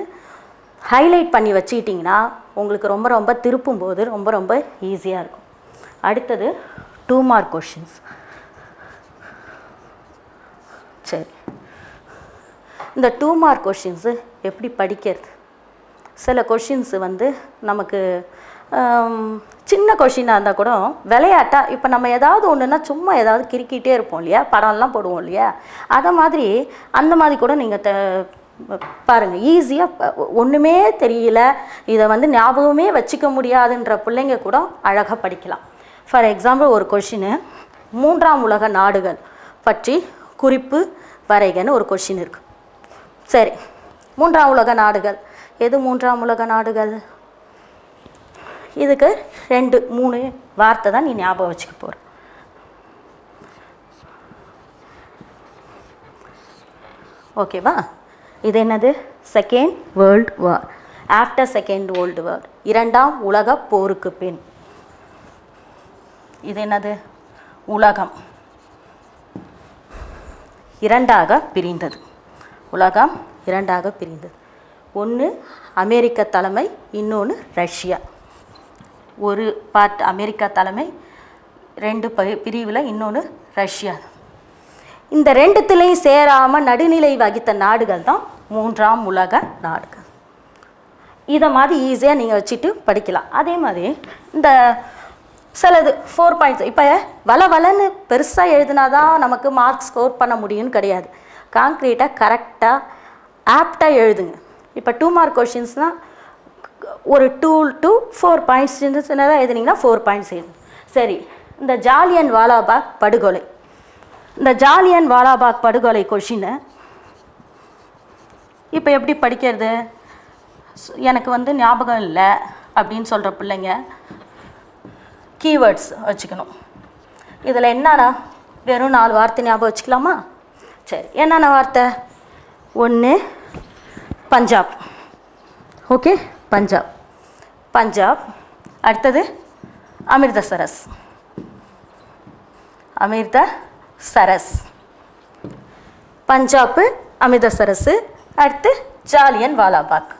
ஹைலைட் பண்ணி வச்சுக்கிட்டிங்கன்னா உங்களுக்கு ரொம்ப ரொம்ப திருப்பும்போது ரொம்ப ரொம்ப ஈஸியாக இருக்கும். அடுத்தது டூ மார்க் கொஷின்ஸ் சரி. இந்த டூ மார்க் கொஷின்ஸு எப்படி படிக்கிறது? சில கொஷின்ஸு வந்து நமக்கு சின்ன கொஷினாக இருந்தால் கூட விளையாட்டாக இப்போ நம்ம ஏதாவது ஒன்றுனா சும்மா ஏதாவது கிரிக்கிட்டே இருப்போம் இல்லையா? படம்லாம் போடுவோம் இல்லையா? அதை மாதிரி அந்த மாதிரி கூட நீங்கள் த பாருங்கள் ஈஸியாக ஒன்றுமே தெரியல. இதை வந்து ஞாபகமே வச்சுக்க முடியாதுன்ற பிள்ளைங்க கூட அழகாக படிக்கலாம். ஃபார் எக்ஸாம்பிள் ஒரு கொஷினு மூன்றாம் உலக நாடுகள் பற்றி குறிப்பு வரைகன்னு ஒரு கொஷின் இருக்குது சரி மூன்றாம் உலக நாடுகள். எது மூன்றாம் உலக நாடுகள்? இதுக்கு ரெண்டு மூணு வார்த்தை தான் நீ ஞாபகம் வச்சுக்க போகிற ஓகேவா இது என்னது? Second world war after second world war இரண்டாம் உலக போருக்கு பின். இது என்னது? உலகம். இரண்டாக பிரிந்தது. உலகம் இரண்டாக பிரிந்தது. ஒன்று அமெரிக்க தலைமை இன்னொன்று ரஷ்யா. ஒரு பார்ட் அமெரிக்கா தலைமை ரெண்டு ப பிரிவில் இன்னொன்று ரஷ்யா. இந்த ரெண்டுத்துலேயும் சேராமல் நடுநிலை வகித்த நாடுகள் தான் மூன்றாம் உலக நாடுகள். இதை மாதிரி ஈஸியாக நீங்கள் வச்சுட்டு படிக்கலாம். அதே மாதிரி இந்த சிலது ஃபோர் பாயிண்ட்ஸ் இப்போ வள வளன்னு பெருசாக எழுதினா தான் நமக்கு மார்க் ஸ்கோர் பண்ண முடியும்னு கிடையாது. காங்க்ரீட்டாக கரெக்டாக ஆப்டாக எழுதுங்க. இப்போ டூ மார்க் கொஷின்ஸ்னால் ஒரு டூ டு ஃபோர் பாயிண்ட்ஸ் சின்னதாக எழுதுனீங்கன்னா ஃபோர் பாயிண்ட்ஸ் எழுதுங்க சரி இந்த ஜாலியன் வாலாபாக் படுகொலை. இந்த ஜாலியன் வாலாபாக் படுகொலை கொஷினை இப்போ எப்படி படிக்கிறது? எனக்கு வந்து ஞாபகம் இல்லை அப்படின்னு சொல்கிற பிள்ளைங்க கீவேர்ட்ஸ் வச்சுக்கணும். இதில் என்னன்னா வெறும் நாலு வார்த்தை ஞாபகம் வச்சுக்கலாமா? சரி என்னென்ன வார்த்தை? ஒன்று பஞ்சாப். ஓகே பஞ்சாப். பஞ்சாப் அடுத்தது அமிர்தசரஸ். அமிர்த சரஸ். பஞ்சாப்பு அமிர்தசரஸ் அடுத்து ஜாலியன் வாலாபாக்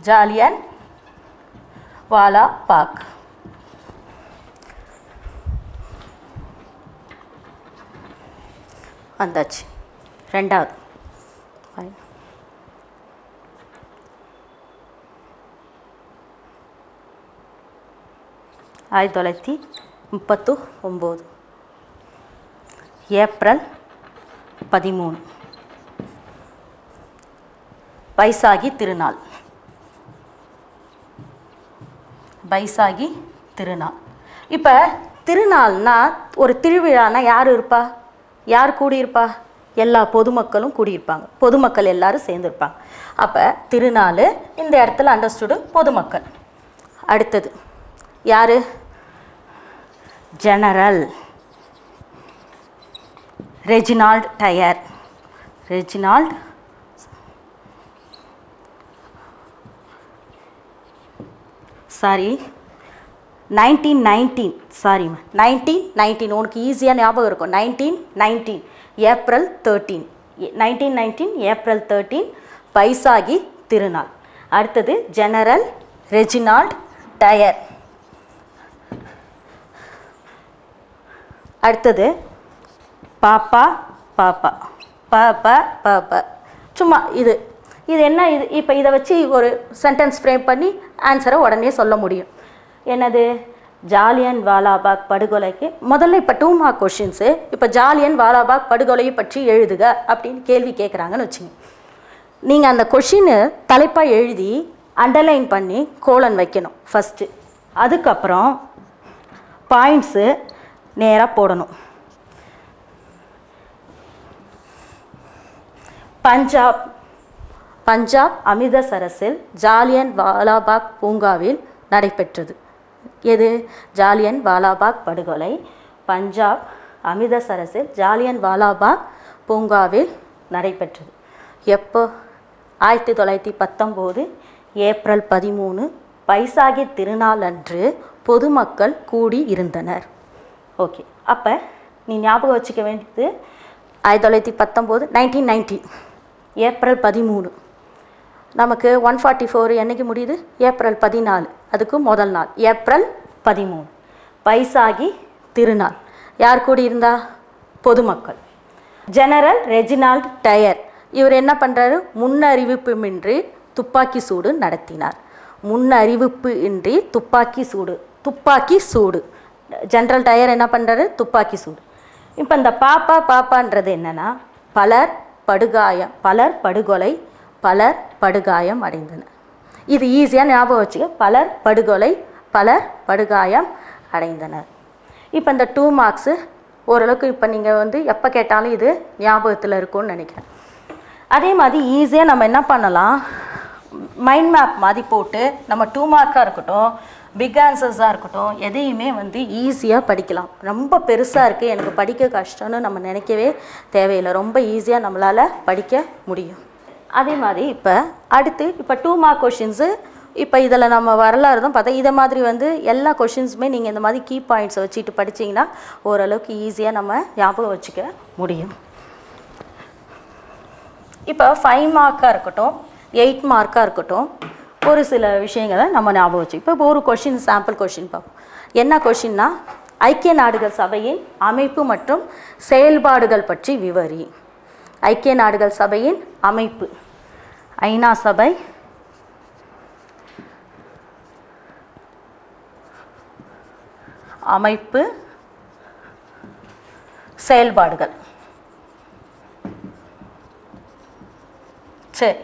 ஜாலியன் வாலாபாக் வந்தாச்சு. ரெண்டாவது. ஆயிரத்தி தொள்ளாயிரத்தி முப்பத்து ஒம்பது. ஏப்ரல் பதிமூணு. பைசாகி திருநாள். பைசாகி திருநாள். இப்போ திருநாள்னா ஒரு திருவிழானா யார் இருப்பா? யார் கூடியிருப்பா? எல்லா பொதுமக்களும் கூடியிருப்பாங்க. பொதுமக்கள் எல்லாரும் சேர்ந்துருப்பாங்க. அப்போ திருநாள் இந்த இடத்துல அண்டர்ஸ்டுடு பொதுமக்கள். அடுத்தது யார்? General Reginald Dyer Reginald sorry nineteen nineteen sorry nineteen nineteen உனக்கு ஈஸியாக ஞாபகம் இருக்கும். Nineteen nineteen April thirteen nineteen nineteen April thirteen Baisakhi திருநாள். அடுத்தது ஜெனரல் ரெஜினால்ட் டயர் அடுத்தது பாப்பா பாப்பா. பாப்பா பாப்பா. சும்மா இது. இது என்ன இது? இப்போ இதை வச்சு ஒரு சென்டென்ஸ் ஃப்ரேம் பண்ணி ஆன்சரை உடனே சொல்ல முடியும். என்னது? ஜாலியன் வாலாபாக் படுகொலைக்கு. முதல்ல இப்போ டூ மார்க் கொஷின்ஸு இப்போ ஜாலியன் வாலாபாக் படுகொலையை பற்றி எழுதுக அப்படின்னு கேள்வி கேட்குறாங்கன்னு வச்சுங்க. நீங்கள் அந்த கொஷினு தலைப்பாக எழுதி அண்டர்லைன் பண்ணி கோலன் வைக்கணும் ஃபஸ்ட்டு அதுக்கப்புறம் பாயிண்ட்ஸு நேராக போடணும். பஞ்சாப் பஞ்சாப் அமிர்தசரஸில் ஜாலியன் வாலாபாக் பூங்காவில் நடைபெற்றது. எது? ஜாலியன் வாலாபாக் படுகொலை. பஞ்சாப் அமிர்தசரஸில் ஜாலியன் வாலாபாக் பூங்காவில் நடைபெற்றது. எப்போ? ஆயிரத்தி தொள்ளாயிரத்தி பத்தொம்போது ஏப்ரல் பதிமூணு. பைசாகி திருநாள் அன்று பொதுமக்கள் கூடி இருந்தனர். ஓகே. அப்போ நீ ஞாபகம் வச்சுக்க வேண்டியது ஆயிரத்தி தொள்ளாயிரத்தி பத்தொம்போது நைன்டீன் நைன்டி ஏப்ரல் பதிமூணு. நமக்கு ஒன் ஃபார்ட்டி ஃபோர் என்றைக்கு முடியுது? ஏப்ரல் பதினாலு. அதுக்கு முதல் நாள். ஏப்ரல் பதிமூணு. பைசாகி திருநாள். யார் கூடி இருந்தா பொதுமக்கள். ஜெனரல் ரெஜினால்ட் டயர் இவர் என்ன பண்ணுறாரு முன்னறிவிப்புமின்றி துப்பாக்கி சூடு நடத்தினார். முன்னறிவிப்பு இன்றி துப்பாக்கி சூடு. துப்பாக்கி சூடு. ஜெனரல் டயர் என்ன பண்ணுறாரு துப்பாக்கி சூடு. இப்போ இந்த பாப்பா பாப்பான்றது என்னென்னா பலர் படுகாயம். பலர் படுகொலை பலர் படுகாயம் அடைந்தனர். இது ஈஸியாக ஞாபகம் வச்சுக்க. பலர் படுகொலை பலர் படுகாயம் அடைந்தனர். இப்போ இந்த டூ மார்க்ஸு ஓரளவுக்கு இப்போ நீங்கள் வந்து எப்போ கேட்டாலும் இது ஞாபகத்தில் இருக்கும்னு நினைக்கிறேன். அதே மாதிரி ஈஸியாக நம்ம என்ன பண்ணலாம்? மைண்ட் மேப் மாதிரி போட்டு நம்ம டூ மார்க்காக இருக்கட்டும் பிக் ஆன்சர்ஸாக இருக்கட்டும் எதையுமே வந்து ஈஸியாக படிக்கலாம். ரொம்ப பெருசாக இருக்குது எனக்கு படிக்க கஷ்டம்னு நம்ம நினைக்கவே தேவையில்லை. ரொம்ப ஈஸியாக நம்மளால் படிக்க முடியும். அதே மாதிரி இப்போ அடுத்து இப்போ டூ மார்க் கொஷின்ஸு இப்போ இதில் நம்ம வரலாறு தான் பார்த்தா இதை மாதிரி வந்து எல்லா கொஷின்ஸுமே நீங்கள் இந்த மாதிரி கீ பாயிண்ட்ஸை வச்சுட்டு படிச்சிங்கன்னா ஓரளவுக்கு ஈஸியாக நம்ம ஞாபகம் வச்சுக்க முடியும். இப்போ ஃபைவ் மார்க்காக இருக்கட்டும் எயிட் மார்க்காக இருக்கட்டும் ஒரு சில விஷயங்களை நம்ம ஞாபகம் வச்சு இப்போ ஒரு கொஷின் சாம்பிள் கொஷின் பார்ப்போம். என்ன கொஷின்னா ஐக்கிய நாடுகள் சபையின் அமைப்பு மற்றும் செயல்பாடுகள் பற்றி விவரி. ஐக்கிய நாடுகள் சபையின் அமைப்பு. ஐநா சபை. அமைப்பு. செயல்பாடுகள். சரி.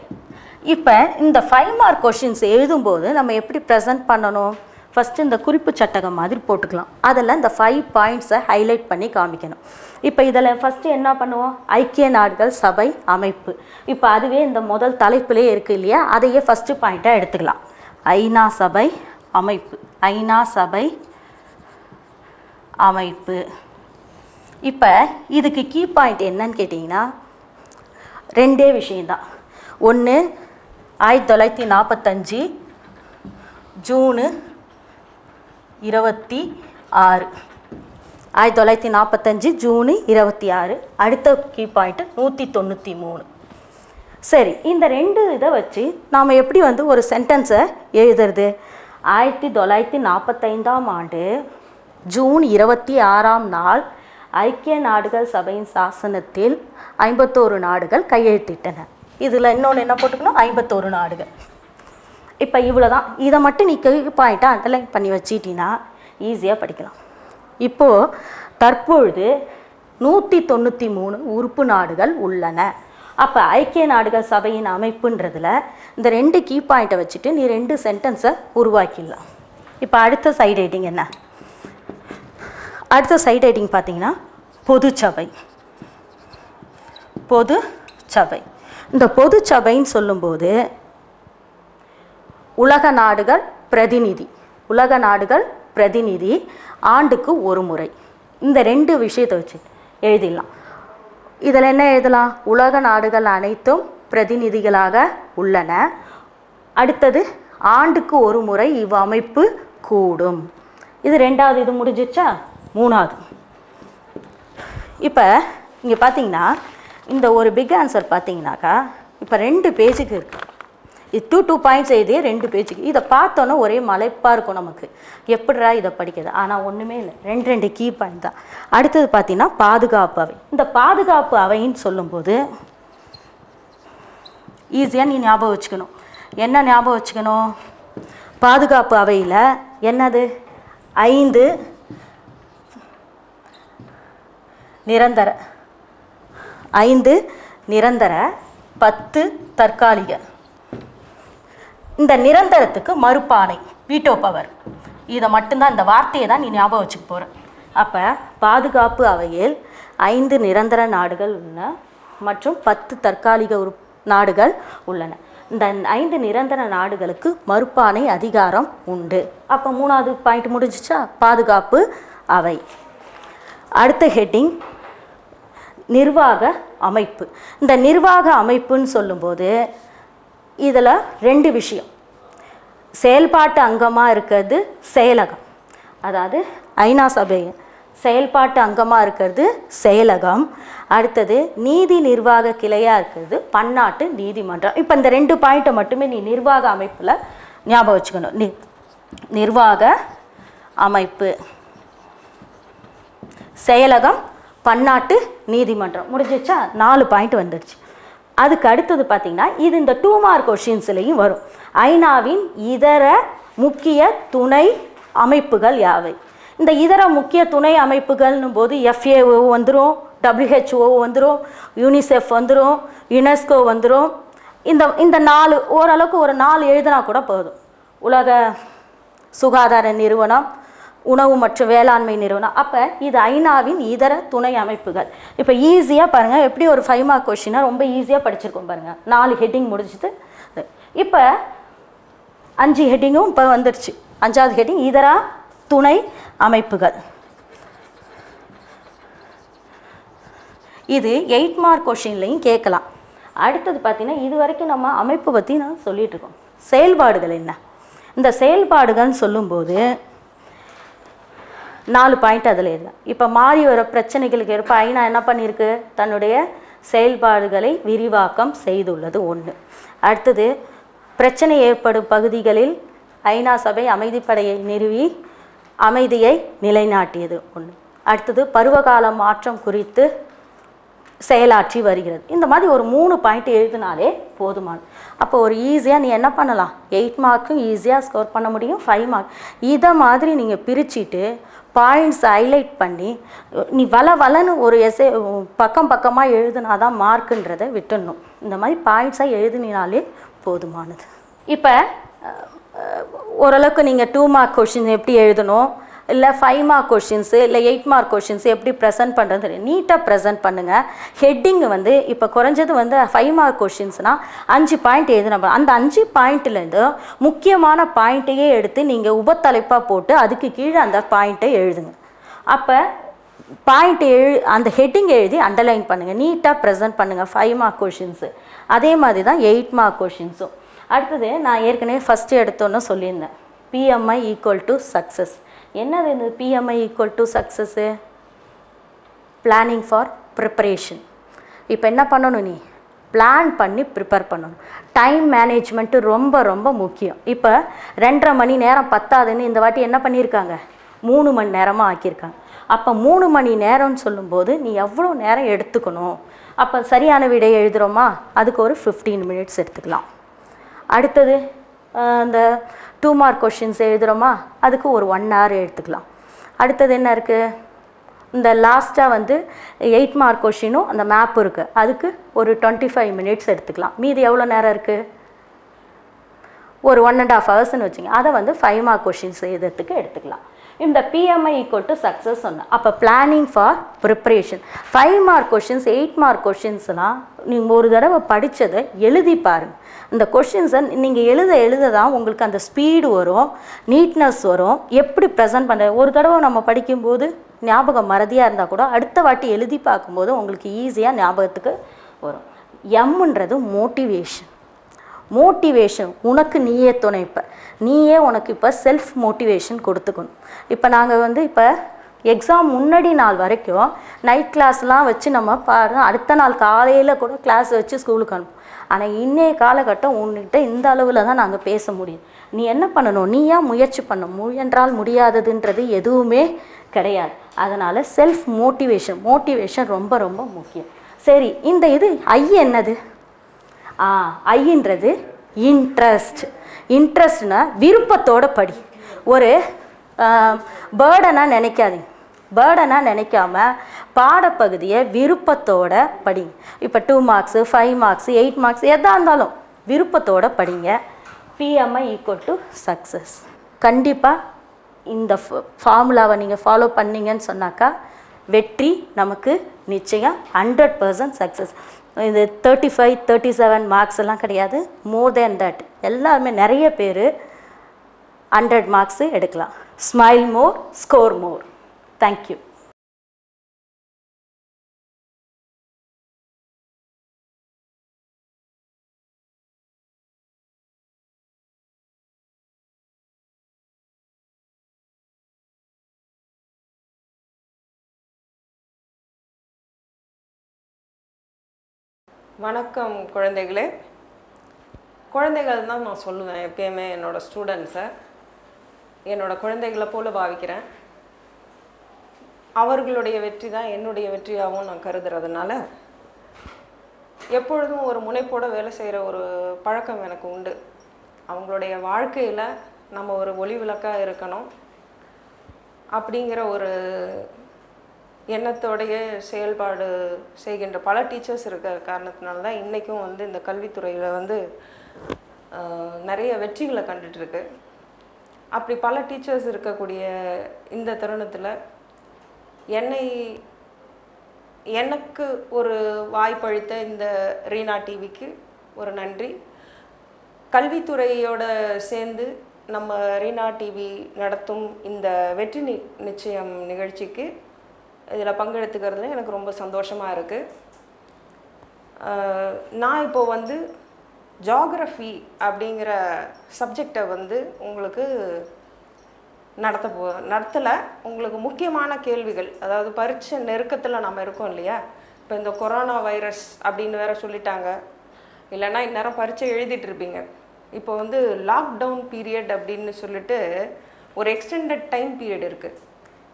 இப்போ இந்த ஃபைவ் மார்க் கொஷின்ஸ் எழுதும்போது நம்ம எப்படி ப்ரெசென்ட் பண்ணணும்? ஃபஸ்ட்டு இந்த குறிப்பு சட்டகம் மாதிரி போட்டுக்கலாம். அதில் இந்த ஃபைவ் பாயிண்ட்ஸை ஹைலைட் பண்ணி காமிக்கணும். இப்போ இதில் ஃபஸ்ட்டு என்ன பண்ணுவோம்? ஐக்கிய நாடுகள் சபை அமைப்பு. இப்போ அதுவே இந்த முதல் தலைப்பிலே இருக்குது இல்லையா? அதையே ஃபஸ்ட்டு பாயிண்ட்டாக எடுத்துக்கலாம். ஐநா சபை அமைப்பு. ஐநா சபை அமைப்பு. இப்போ இதுக்கு கீ பாயிண்ட் என்னன்னு கேட்டிங்கன்னா ரெண்டே விஷயந்தான் ஒன்று ஆயிரத்தி தொள்ளாயிரத்தி நாற்பத்தஞ்சு ஜூனு இருபத்தி ஆறு. ஆயிரத்தி தொள்ளாயிரத்தி நாற்பத்தஞ்சு ஜூனு இருபத்தி ஆறு. அடுத்த கீ பாயிண்ட்டு நூற்றி தொண்ணூற்றி மூணு. சரி இந்த ரெண்டு இதை வச்சு நாம் எப்படி வந்து ஒரு சென்டென்ஸை எழுதுறது? ஆயிரத்தி தொள்ளாயிரத்தி நாற்பத்தைந்தாம் ஆண்டு ஜூன் இருபத்தி ஆறாம் நாள் ஐக்கிய நாடுகள் சபையின் சாசனத்தில் ஐம்பத்தோரு நாடுகள் கையெழுத்திட்டன. இதில் இன்னொன்று என்ன போட்டுக்கணும்? ஐம்பத்தோரு நாடுகள். இப்போ இவ்வளோ தான் இதை மட்டும் நீ பாயிண்ட்டாக அண்டர்லைன் பண்ணி வச்சிட்டினா ஈஸியாக படிக்கலாம். இப்போது தற்பொழுது நூற்றி தொண்ணூற்றி மூணு உறுப்பு நாடுகள் உள்ளன. அப்போ ஐக்கிய நாடுகள் சபையின் அமைப்புன்றதில் இந்த ரெண்டு கீ பாயிண்ட்டை வச்சுட்டு நீ ரெண்டு சென்டென்ஸை உருவாக்கிடலாம். இப்போ அடுத்த சைட் ரைட்டிங் என்ன? அடுத்த சைட் ரைட்டிங் பார்த்தீங்கன்னா பொதுச்சபை. பொது சபை இந்த பொது சபைன்னு சொல்லும்போது உலக நாடுகள் பிரதிநிதி. உலக நாடுகள் பிரதிநிதி ஆண்டுக்கு ஒரு முறை. இந்த ரெண்டு விஷயத்தை வச்சு எழுதிடலாம். இதில் என்ன எழுதலாம்? உலக நாடுகள் அனைத்தும் பிரதிநிதிகளாக உள்ளன. அடுத்தது ஆண்டுக்கு ஒரு முறை இவ்வமைப்பு கூடும். இது ரெண்டாவது இது முடிஞ்சிச்சா? மூணாவது. இப்போ இங்கே பார்த்தீங்கன்னா இந்த ஒரு பிக் ஆன்சர் பார்த்தீங்கன்னாக்கா இப்போ ரெண்டு பேஜுக்கு இது டூ டூ பாயிண்ட்ஸ் எழுதி ரெண்டு பேஜுக்கு. இதை பார்த்தோன்னே ஒரே மலைப்பாக இருக்கும் நமக்கு. எப்படிரா இதை படிக்கிறது? ஆனால் ஒன்றுமே இல்லை. ரெண்டு ரெண்டு கீ பாயிண்ட் தான். அடுத்தது பார்த்தீங்கன்னா பாதுகாப்பு அவை. இந்த பாதுகாப்பு அவைன்னு சொல்லும்போது ஈஸியாக நீ ஞாபகம் வச்சுக்கணும். என்ன ஞாபகம் வச்சுக்கணும்? பாதுகாப்பு அவையில் என்னது? ஐந்து நிரந்தர. ஐந்து நிரந்தர பத்து தற்காலிக. இந்த நிரந்தரத்துக்கு மறுப்பானை வீட்டோ பவர். இதை மட்டும்தான் இந்த வார்த்தையை தான் நீ ஞாபகம் வச்சுக்க போகிறேன் அப்போ பாதுகாப்பு அவையில் ஐந்து நிரந்தர நாடுகள் உள்ளன மற்றும் பத்து தற்காலிக உறு நாடுகள் உள்ளன. இந்த ஐந்து நிரந்தர நாடுகளுக்கு மறுப்பானை அதிகாரம் உண்டு. அப்போ மூணாவது பாயிண்ட் முடிஞ்சிச்சா? பாதுகாப்பு அவை. அடுத்த ஹெட்டிங் நிர்வாக அமைப்பு. இந்த நிர்வாக அமைப்புன்னு சொல்லும்போது இதில் ரெண்டு விஷயம். செயல்பாட்டு அங்கமாக இருக்கிறது செயலகம். அதாவது ஐநா சபை செயல்பாட்டு அங்கமாக இருக்கிறது செயலகம். அடுத்தது நீதி நிர்வாக கிளையாக இருக்கிறது பன்னாட்டு நீதிமன்றம். இப்போ இந்த ரெண்டு பாயிண்ட்டை மட்டுமே நீ நிர்வாக அமைப்பில் ஞாபகம் வச்சுக்கணும். நி நிர்வாக அமைப்பு. செயலகம் பன்னாட்டு நீதிமன்றம். முடிஞ்சிச்சா நாலு பாயிண்ட் வந்துடுச்சு அதுக்கு அடுத்தது பார்த்தீங்கன்னா இது இந்த டூ மார்க் கொஷின்ஸ்லையும் வரும். ஐநாவின் இதர முக்கிய துணை அமைப்புகள் யாவை? இந்த இதர முக்கிய துணை அமைப்புகள்னும் போது எஃப்ஏஓ வந்துடும் டபிள்யூஹெச்ஓ வந்துடும் யூனிசெஃப் வந்துடும் யுனெஸ்கோ வந்துடும் இந்த இந்த நாலு ஓரளவுக்கு ஒரு நாலு எழுதினா கூட போதும். உலக சுகாதார நிறுவனம் உணவு மற்றும் வேளாண்மை நிறுவனம். அப்போ இது ஐநாவின் இதர துணை அமைப்புகள். இப்போ ஈஸியாக பாருங்கள் எப்படி ஒரு ஃபைவ் மார்க் கொஷினாக ரொம்ப ஈஸியாக படிச்சிருக்கோம் பாருங்கள் நாலு ஹெட்டிங் முடிச்சுட்டு இப்போ அஞ்சு ஹெட்டிங்கும் இப்போ வந்துடுச்சு அஞ்சாவது ஹெட்டிங் இதர துணை அமைப்புகள். இது எயிட் மார்க் கொஷின்லையும் கேட்கலாம். அடுத்தது பார்த்தீங்கன்னா இது வரைக்கும் நம்ம அமைப்பு பற்றி நான் சொல்லிகிட்டு இருக்கோம். செயல்பாடுகள் என்ன? இந்த செயல்பாடுகள்னு சொல்லும்போது நாலு பாயிண்ட் அதில் இல்லை இப்போ மாறி வர பிரச்சனைகளுக்கு ஏற்ப ஐநா என்ன பண்ணியிருக்கு? தன்னுடைய செயல்பாடுகளை விரிவாக்கம் செய்துள்ளது ஒன்று அடுத்தது பிரச்சனை ஏற்படும் பகுதிகளில் ஐநா சபை அமைதிப்படையை நிறுவி அமைதியை நிலைநாட்டியது ஒன்று அடுத்தது பருவகால மாற்றம் குறித்து செயலாற்றி வருகிறது. இந்த மாதிரி ஒரு மூணு பாயிண்ட் எழுதினாலே போதுமான அப்போ ஒரு ஈஸியாக நீ என்ன பண்ணலாம்? எயிட் மார்க்கும் ஈஸியாக ஸ்கோர் பண்ண முடியும் ஃபைவ் மார்க் இதை மாதிரி நீங்கள் பிரிச்சுட்டு பாயிண்ட்ஸ் ஹைலைட் பண்ணி நீ வள வளன்னு ஒரு எஸ்ஏ பக்கம் பக்கமாக எழுதுனாதான் மார்க்குன்றதை விட்டுடணும். இந்த மாதிரி பாயிண்ட்ஸாக எழுதுனாலே போதுமானது. இப்போ ஓரளவுக்கு நீங்கள் டூ மார்க் கொஷின் எப்படி எழுதணும்? இல்லை ஃபைவ் மார்க் கொஷின்ஸு இல்லை எயிட் மார்க் கொஷின்ஸ் எப்படி ப்ரெசென்ட் பண்ணுறது நீட்டாக ப்ரெசென்ட் பண்ணுங்கள் ஹெட்டிங் வந்து இப்போ குறைஞ்சது வந்து ஃபைவ் மார்க் கொஷின்ஸ்னால் அஞ்சு பாயிண்ட் எழுதின அந்த அஞ்சு பாயிண்ட்லேருந்து முக்கியமான பாயிண்ட்டையே எடுத்து நீங்கள் உபத்தலைப்பாக போட்டு அதுக்கு கீழே அந்த பாயிண்ட்டை எழுதுங்க. அப்போ பாயிண்ட் எழு அந்த ஹெட்டிங் எழுதி அண்டர்லைன் பண்ணுங்கள் நீட்டாக ப்ரெசென்ட் பண்ணுங்கள் ஃபைவ் மார்க் கொஷின்ஸு அதே மாதிரி தான் எயிட் மார்க் கொஷின்ஸும் அடுத்தது நான் ஏற்கனவே ஃபஸ்ட்டு எடுத்தோன்னு சொல்லியிருந்தேன். பிஎம்ஐ ஈக்குவல் டு சக்ஸஸ் என்னது இந்த PMI equal to success planning for preparation இப்போ என்ன பண்ணணும் நீ? பிளான் பண்ணி ப்ரிப்பேர் பண்ணணும். டைம் மேனேஜ்மெண்ட்டு ரொம்ப ரொம்ப முக்கியம். இப்போ ரெண்டரை மணி நேரம் பத்தாதுன்னு இந்த வாட்டி என்ன பண்ணியிருக்காங்க? மூணு மணி நேரமாக ஆக்கியிருக்காங்க. அப்போ மூணு மணி நேரம்னு சொல்லும்போது நீ எவ்வளோ நேரம் எடுத்துக்கணும்? அப்போ சரியான விடை எழுதுகிறோமா அதுக்கு ஒரு ஃபிஃப்டீன் மினிட்ஸ் எடுத்துக்கலாம். அடுத்தது அந்த டூ மார்க் கொஷின்ஸ் எழுதுகிறோமா அதுக்கு ஒரு ஒன் ஹவர் எடுத்துக்கலாம். அடுத்தது என்ன இருக்குது இந்த லாஸ்ட்டாக வந்து எயிட் மார்க் கொஷினும் அந்த மேப் இருக்குது அதுக்கு ஒரு டுவெண்ட்டி ஃபைவ் மினிட்ஸ் எடுத்துக்கலாம். மீதி எவ்வளோ நேரம் இருக்குது ஒரு ஒன் அண்ட் ஆஃப் ஹவர்ஸ்னு வச்சுங்க. அதை வந்து ஃபைவ் மார்க் கொஷின்ஸ் எழுதுறதுக்கு எடுத்துக்கலாம். இந்த பிஎம்ஐ ஈக்குவல் டு சக்ஸஸ் சொன்னேன் அப்போ planning for preparation five mark questions eight mark கொஷின்ஸ்லாம் நீங்கள் ஒரு தடவை படித்ததை எழுதி பாருங்கள் இந்த கொஷின்ஸை நீங்கள் எழுத எழுத தான் உங்களுக்கு அந்த ஸ்பீடு வரும் நீட்னஸ் வரும். எப்படி ப்ரெசென்ட் பண்ணுற ஒரு தடவை நம்ம படிக்கும்போது ஞாபகம் மறதியாக இருந்தால் கூட அடுத்த வாட்டி எழுதி பார்க்கும்போது உங்களுக்கு ஈஸியாக ஞாபகத்துக்கு வரும். எம்ன்றது மோட்டிவேஷன் மோட்டிவேஷன் உனக்கு நீயே துணைப்ப நீயே உனக்கு இப்போ செல்ஃப் மோட்டிவேஷன் கொடுத்துக்கணும். இப்போ நாங்கள் வந்து இப்போ எக்ஸாம் முன்னாடி நாள் வரைக்கும் நைட் கிளாஸ்லாம் வச்சு நம்ம பாருங்க அடுத்த நாள் காலையில் கூட கிளாஸ் வச்சு ஸ்கூலுக்கு அனுப்புவோம். ஆனால் இன்னைய காலகட்டம் உன்கிட்ட இந்த அளவில் தான் நாங்கள் பேச முடியும். நீ என்ன பண்ணணும்? நீயா முயற்சி பண்ணணும்? முயன்றால் முடியாததுன்றது எதுவுமே கிடையாது. அதனால் செல்ஃப் மோட்டிவேஷன் மோட்டிவேஷன் ரொம்ப ரொம்ப முக்கியம். சரி இந்த இது ஐ என்னது? ஐன்றது இன்ட்ரெஸ்ட் இன்ட்ரெஸ்ட்னா விருப்பத்தோட படி. ஒரு பேர்டனாக நினைக்காதீங்க. பேர்டனாக நினைக்காம பாடப்பகுதியை விருப்பத்தோட படிங்க இப்போ two marks five marks eight marks எதாக இருந்தாலும் விருப்பத்தோட படிங்க. பிஎம்ஐ ஈக்குவல் டு சக்ஸஸ் கண்டிப்பாக இந்த ஃபார்முலாவை நீங்கள் ஃபாலோ பண்ணீங்கன்னு சொன்னாக்கா வெற்றி நமக்கு நிச்சயம் ஹண்ட்ரட் பர்சன்ட் சக்ஸஸ் இது thirty five thirty seven marks எல்லாம் கிடையாது. மோர் தேன் தட் எல்லாருமே நிறைய பேர் ஹண்ட்ரட் மார்க்ஸு எடுக்கலாம். Smile more score more thank you வணக்கம் குழந்தைகளே. குழந்தைகள் தான் நான் சொல்லுவேன் எப்பயுமே என்னோட ஸ்டூடெண்ட்ஸை என்னோட குழந்தைகளை போல் பாவிக்கிறேன். அவர்களுடைய வெற்றி தான் என்னுடைய வெற்றியாகவும் நான் கருதுறதுனால எப்பொழுதும் ஒரு முனைப்போடு வேலை செய்கிற ஒரு பழக்கம் எனக்கு உண்டு. அவங்களுடைய வாழ்க்கையில் நம்ம ஒரு ஒளி விளக்காக இருக்கணும். அப்படிங்கிற ஒரு எண்ணத்தோடைய செயல்பாடு செய்கின்ற பல டீச்சர்ஸ் இருக்கிற காரணத்தினால தான் இன்றைக்கும் வந்து இந்த கல்வித்துறையில் வந்து நிறைய வெற்றிகளை கண்டுட்டுருக்கு. அப்படி பல டீச்சர்ஸ் இருக்கக்கூடிய இந்த தருணத்தில் என்னை எனக்கு ஒரு வாய்ப்பளித்த இந்த ரீனா டிவிக்கு ஒரு நன்றி. கல்வித்துறையோட சேர்ந்து நம்ம ரீனா டிவி நடத்தும் இந்த வெற்றி நி நிச்சயம் நிகழ்ச்சிக்கு இதில் பங்கெடுத்துக்கிறதுல எனக்கு ரொம்ப சந்தோஷமாக இருக்குது. நான் இப்போ வந்து ஜாகிரஃபி அப்படிங்கிற சப்ஜெக்டை வந்து உங்களுக்கு நடத்த போ நடத்தலை. உங்களுக்கு முக்கியமான கேள்விகள் அதாவது பரீட்சை நெருக்கத்தில் நம்ம இருக்கோம் இல்லையா? இப்போ இந்த கொரோனா வைரஸ் அப்படின்னு வேற சொல்லிட்டாங்க. இல்லைன்னா இந்நேரம் பரீட்சை எழுதிட்டு இருப்பீங்க. இப்போ வந்து லாக்டவுன் பீரியட் அப்படின்னு சொல்லிட்டு ஒரு எக்ஸ்டெண்டட் டைம் பீரியட் இருக்குது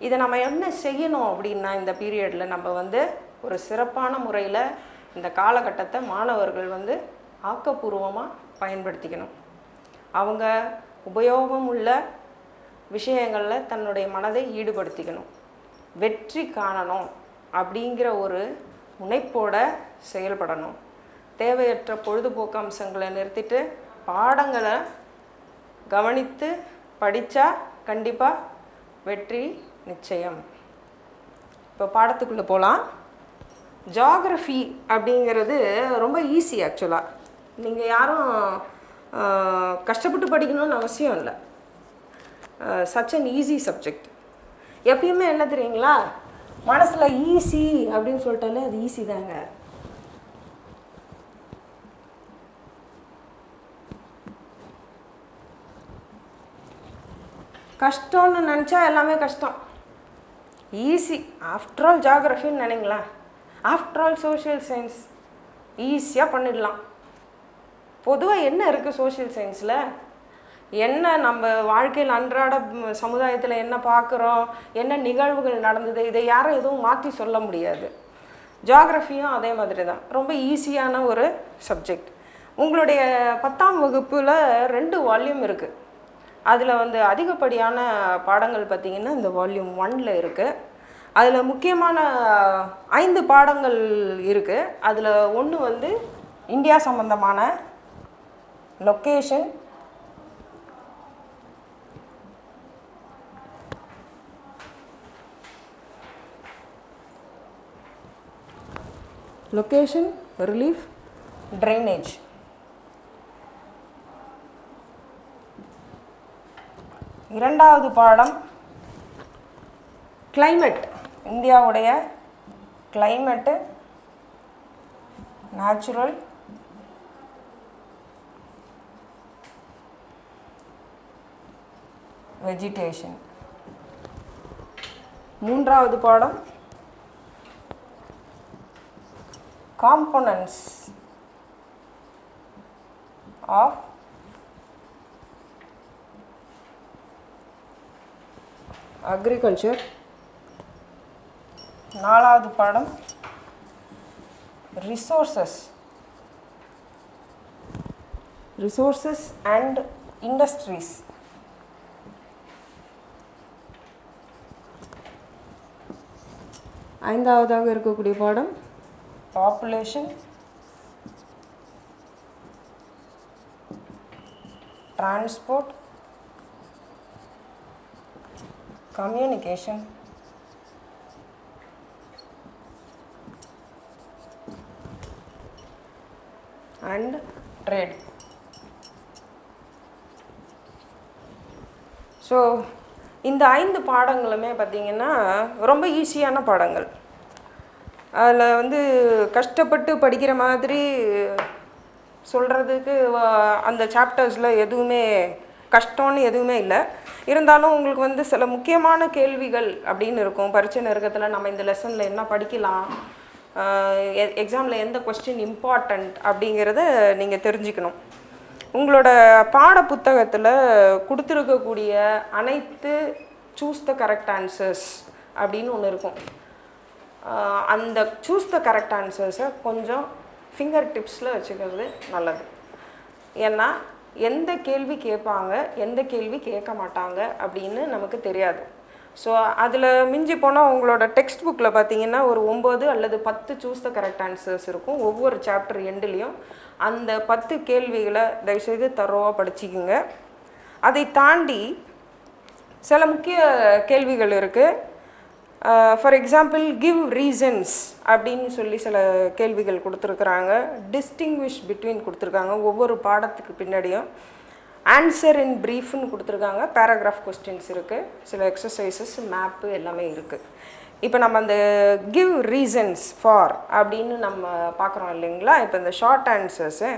இதை நம்ம என்ன செய்யணும் அப்படின்னா இந்த பீரியடில் நம்ம வந்து ஒரு சிறப்பான முறையில் இந்த காலகட்டத்தை மாணவர்கள் வந்து ஆக்கப்பூர்வமாக பயன்படுத்திக்கணும். அவங்க உபயோகம் உள்ள விஷயங்களில் தன்னுடைய மனதை ஈடுபடுத்திக்கணும். வெற்றி காணணும் அப்படிங்கிற ஒரு முனைப்போட செயல்படணும். தேவையற்ற பொழுதுபோக்கு அம்சங்களை நிறுத்திட்டு பாடங்களை கவனித்து படித்தா கண்டிப்பாக வெற்றி நிச்சயம். இப்போ பாடத்துக்குள்ளே போகலாம் ஜாகிரஃபி அப்படிங்கிறது ரொம்ப ஈஸி ஆக்சுவலாக நீங்கள் யாரும் கஷ்டப்பட்டு படிக்கணும்னு அவசியம் இல்லை. சச் அன் ஈஸி சப்ஜெக்ட் எப்பயுமே என்ன தெரியுங்களா? மனசில் ஈஸி அப்படின்னு சொல்லிட்டாலே அது ஈஸி தாங்க. கஷ்டம்னு நினச்சா எல்லாமே கஷ்டம். ஈஸி ஆஃப்டர் ஆல் ஜாகிரஃபின்னு நினைங்களேன் ஆஃப்டர் ஆல் சோஷியல் சயின்ஸ் ஈஸியாக பண்ணிடலாம். பொதுவாக என்ன இருக்குது சோஷியல் சயின்ஸில் என்ன நம்ம வாழ்க்கையில் அன்றாட சமுதாயத்தில் என்ன பார்க்குறோம்? என்ன நிகழ்வுகள் நடந்தது? இதை யாரும் எதுவும் மாற்றி சொல்ல முடியாது. ஜாகிரஃபியும் அதே மாதிரி தான் ரொம்ப ஈஸியான ஒரு சப்ஜெக்ட் உங்களுடைய பத்தாம் வகுப்பில் ரெண்டு வால்யூம் இருக்குது அதில் வந்து அதிகப்படியான பாடங்கள் பார்த்திங்கன்னா இந்த வால்யூம் ஒன்னில் இருக்குது அதில் முக்கியமான ஐந்து பாடங்கள் இருக்குது அதில் ஒன்று வந்து இந்தியா சம்பந்தமான லொக்கேஷன் லொக்கேஷன் ரிலீஃப் ட்ரைனேஜ் இரண்டாவது பாடம் கிளைமேட் இந்தியாவுடைய கிளைமேட்டு நேச்சுரல் வெஜிடேஷன் மூன்றாவது பாடம் காம்போனன்ட்ஸ் ஆஃப் அக்ரிகல்ச்சர் நாலாவது பாடம். ரிசோர்சஸ் ரிசோர்சஸ் அண்ட் இண்டஸ்ட்ரீஸ் ஐந்தாவதாக இருக்கக்கூடிய பாடம். Population transport communication. And trade. So இந்த ஐந்து பாடங்களுமே பார்த்திங்கன்னா ரொம்ப ஈஸியான பாடங்கள். அதில் வந்து கஷ்டப்பட்டு படிக்கிற மாதிரி சொல்கிறதுக்கு அந்த சாப்டர்ஸில் எதுவுமே கஷ்டம்னு எதுவுமே இல்லை. இருந்தாலும் உங்களுக்கு வந்து சில முக்கியமான கேள்விகள் அப்படின்னு இருக்கும். பரீட்சை நெருக்கத்தில் நம்ம இந்த லெசனில் என்ன படிக்கலாம்? எக்ஸாமில் எந்த கொஸ்டின் இம்பார்ட்டண்ட் அப்படிங்கிறத நீங்கள் தெரிஞ்சுக்கணும். உங்களோட பாட புத்தகத்தில் கொடுத்துருக்கக்கூடிய அனைத்து சூஸ் த கரெக்ட் ஆன்சர்ஸ் அப்படின்னு ஒன்று இருக்கும். அந்த சூஸ் த கரெக்ட் ஆன்சர்ஸை கொஞ்சம் ஃபிங்கர் டிப்ஸில் வச்சுக்கிறது நல்லது. ஏன்னா எந்த கேள்வி கேட்பாங்க எந்த கேள்வி கேட்க மாட்டாங்க அப்படின்னு நமக்கு தெரியாது. ஸோ அதில் மிஞ்சி போனால் உங்களோட டெக்ஸ்ட் புக்கில் பார்த்தீங்கன்னா ஒரு ஒம்பது அல்லது பத்து சூஸ் த கரெக்ட் ஆன்சர்ஸ் இருக்கும். ஒவ்வொரு சாப்டர் எண்டுலேயும் அந்த பத்து கேள்விகளை தயவுசெய்து தரோவாக படிச்சுக்குங்க. அதை தாண்டி சில முக்கிய கேள்விகள் இருக்குது ஃபார் எக்ஸாம்பிள் கிவ் ரீசன்ஸ் அப்படின்னு சொல்லி சில கேள்விகள் கொடுத்துருக்குறாங்க. டிஸ்டிங்விஷ் பிட்வீன் கொடுத்துருக்காங்க. ஒவ்வொரு பாடத்துக்கு பின்னாடியும் ஆன்சர் இன் ப்ரீஃப்னு கொடுத்துருக்காங்க. பேராகிராஃப் கொஸ்டின்ஸ் இருக்குது சில எக்ஸசைசஸ் மேப்பு எல்லாமே இருக்குது இப்போ நம்ம அந்த கிவ் ரீசன்ஸ் ஃபார் அப்படின்னு நம்ம பார்க்குறோம் இல்லைங்களா? இப்போ இந்த ஷார்ட் ஆன்சர்ஸு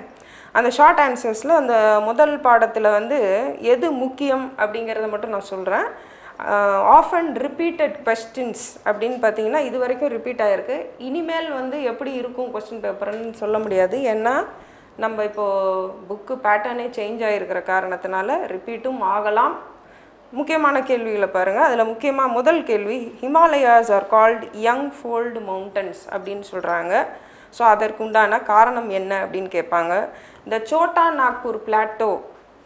அந்த ஷார்ட் ஆன்சர்ஸில் அந்த முதல் பாடத்தில் வந்து எது முக்கியம் அப்படிங்கிறத மட்டும் நான் சொல்கிறேன் ஆஃப் அண்ட் ரிப்பீட்டட் கொஸ்டின்ஸ் அப்படின்னு பார்த்தீங்கன்னா இது வரைக்கும் ரிப்பீட் ஆகிருக்கு இனிமேல் வந்து எப்படி இருக்கும் கொஸ்டின் பேப்பர்னு சொல்ல முடியாது. ஏன்னா நம்ம இப்போது புக்கு பேட்டர்னே சேஞ்ச் ஆகிருக்கிற காரணத்தினால ரிப்பீட்டும் ஆகலாம். முக்கியமான கேள்விகளை பாருங்கள் அதில் முக்கியமாக முதல் கேள்வி Himalayas are called young fold mountains அப்படின்னு சொல்கிறாங்க ஸோ அதற்குண்டான காரணம் என்ன அப்படின்னு கேட்பாங்க. இந்த சோட்டா நாக்பூர் பிளாட்டோ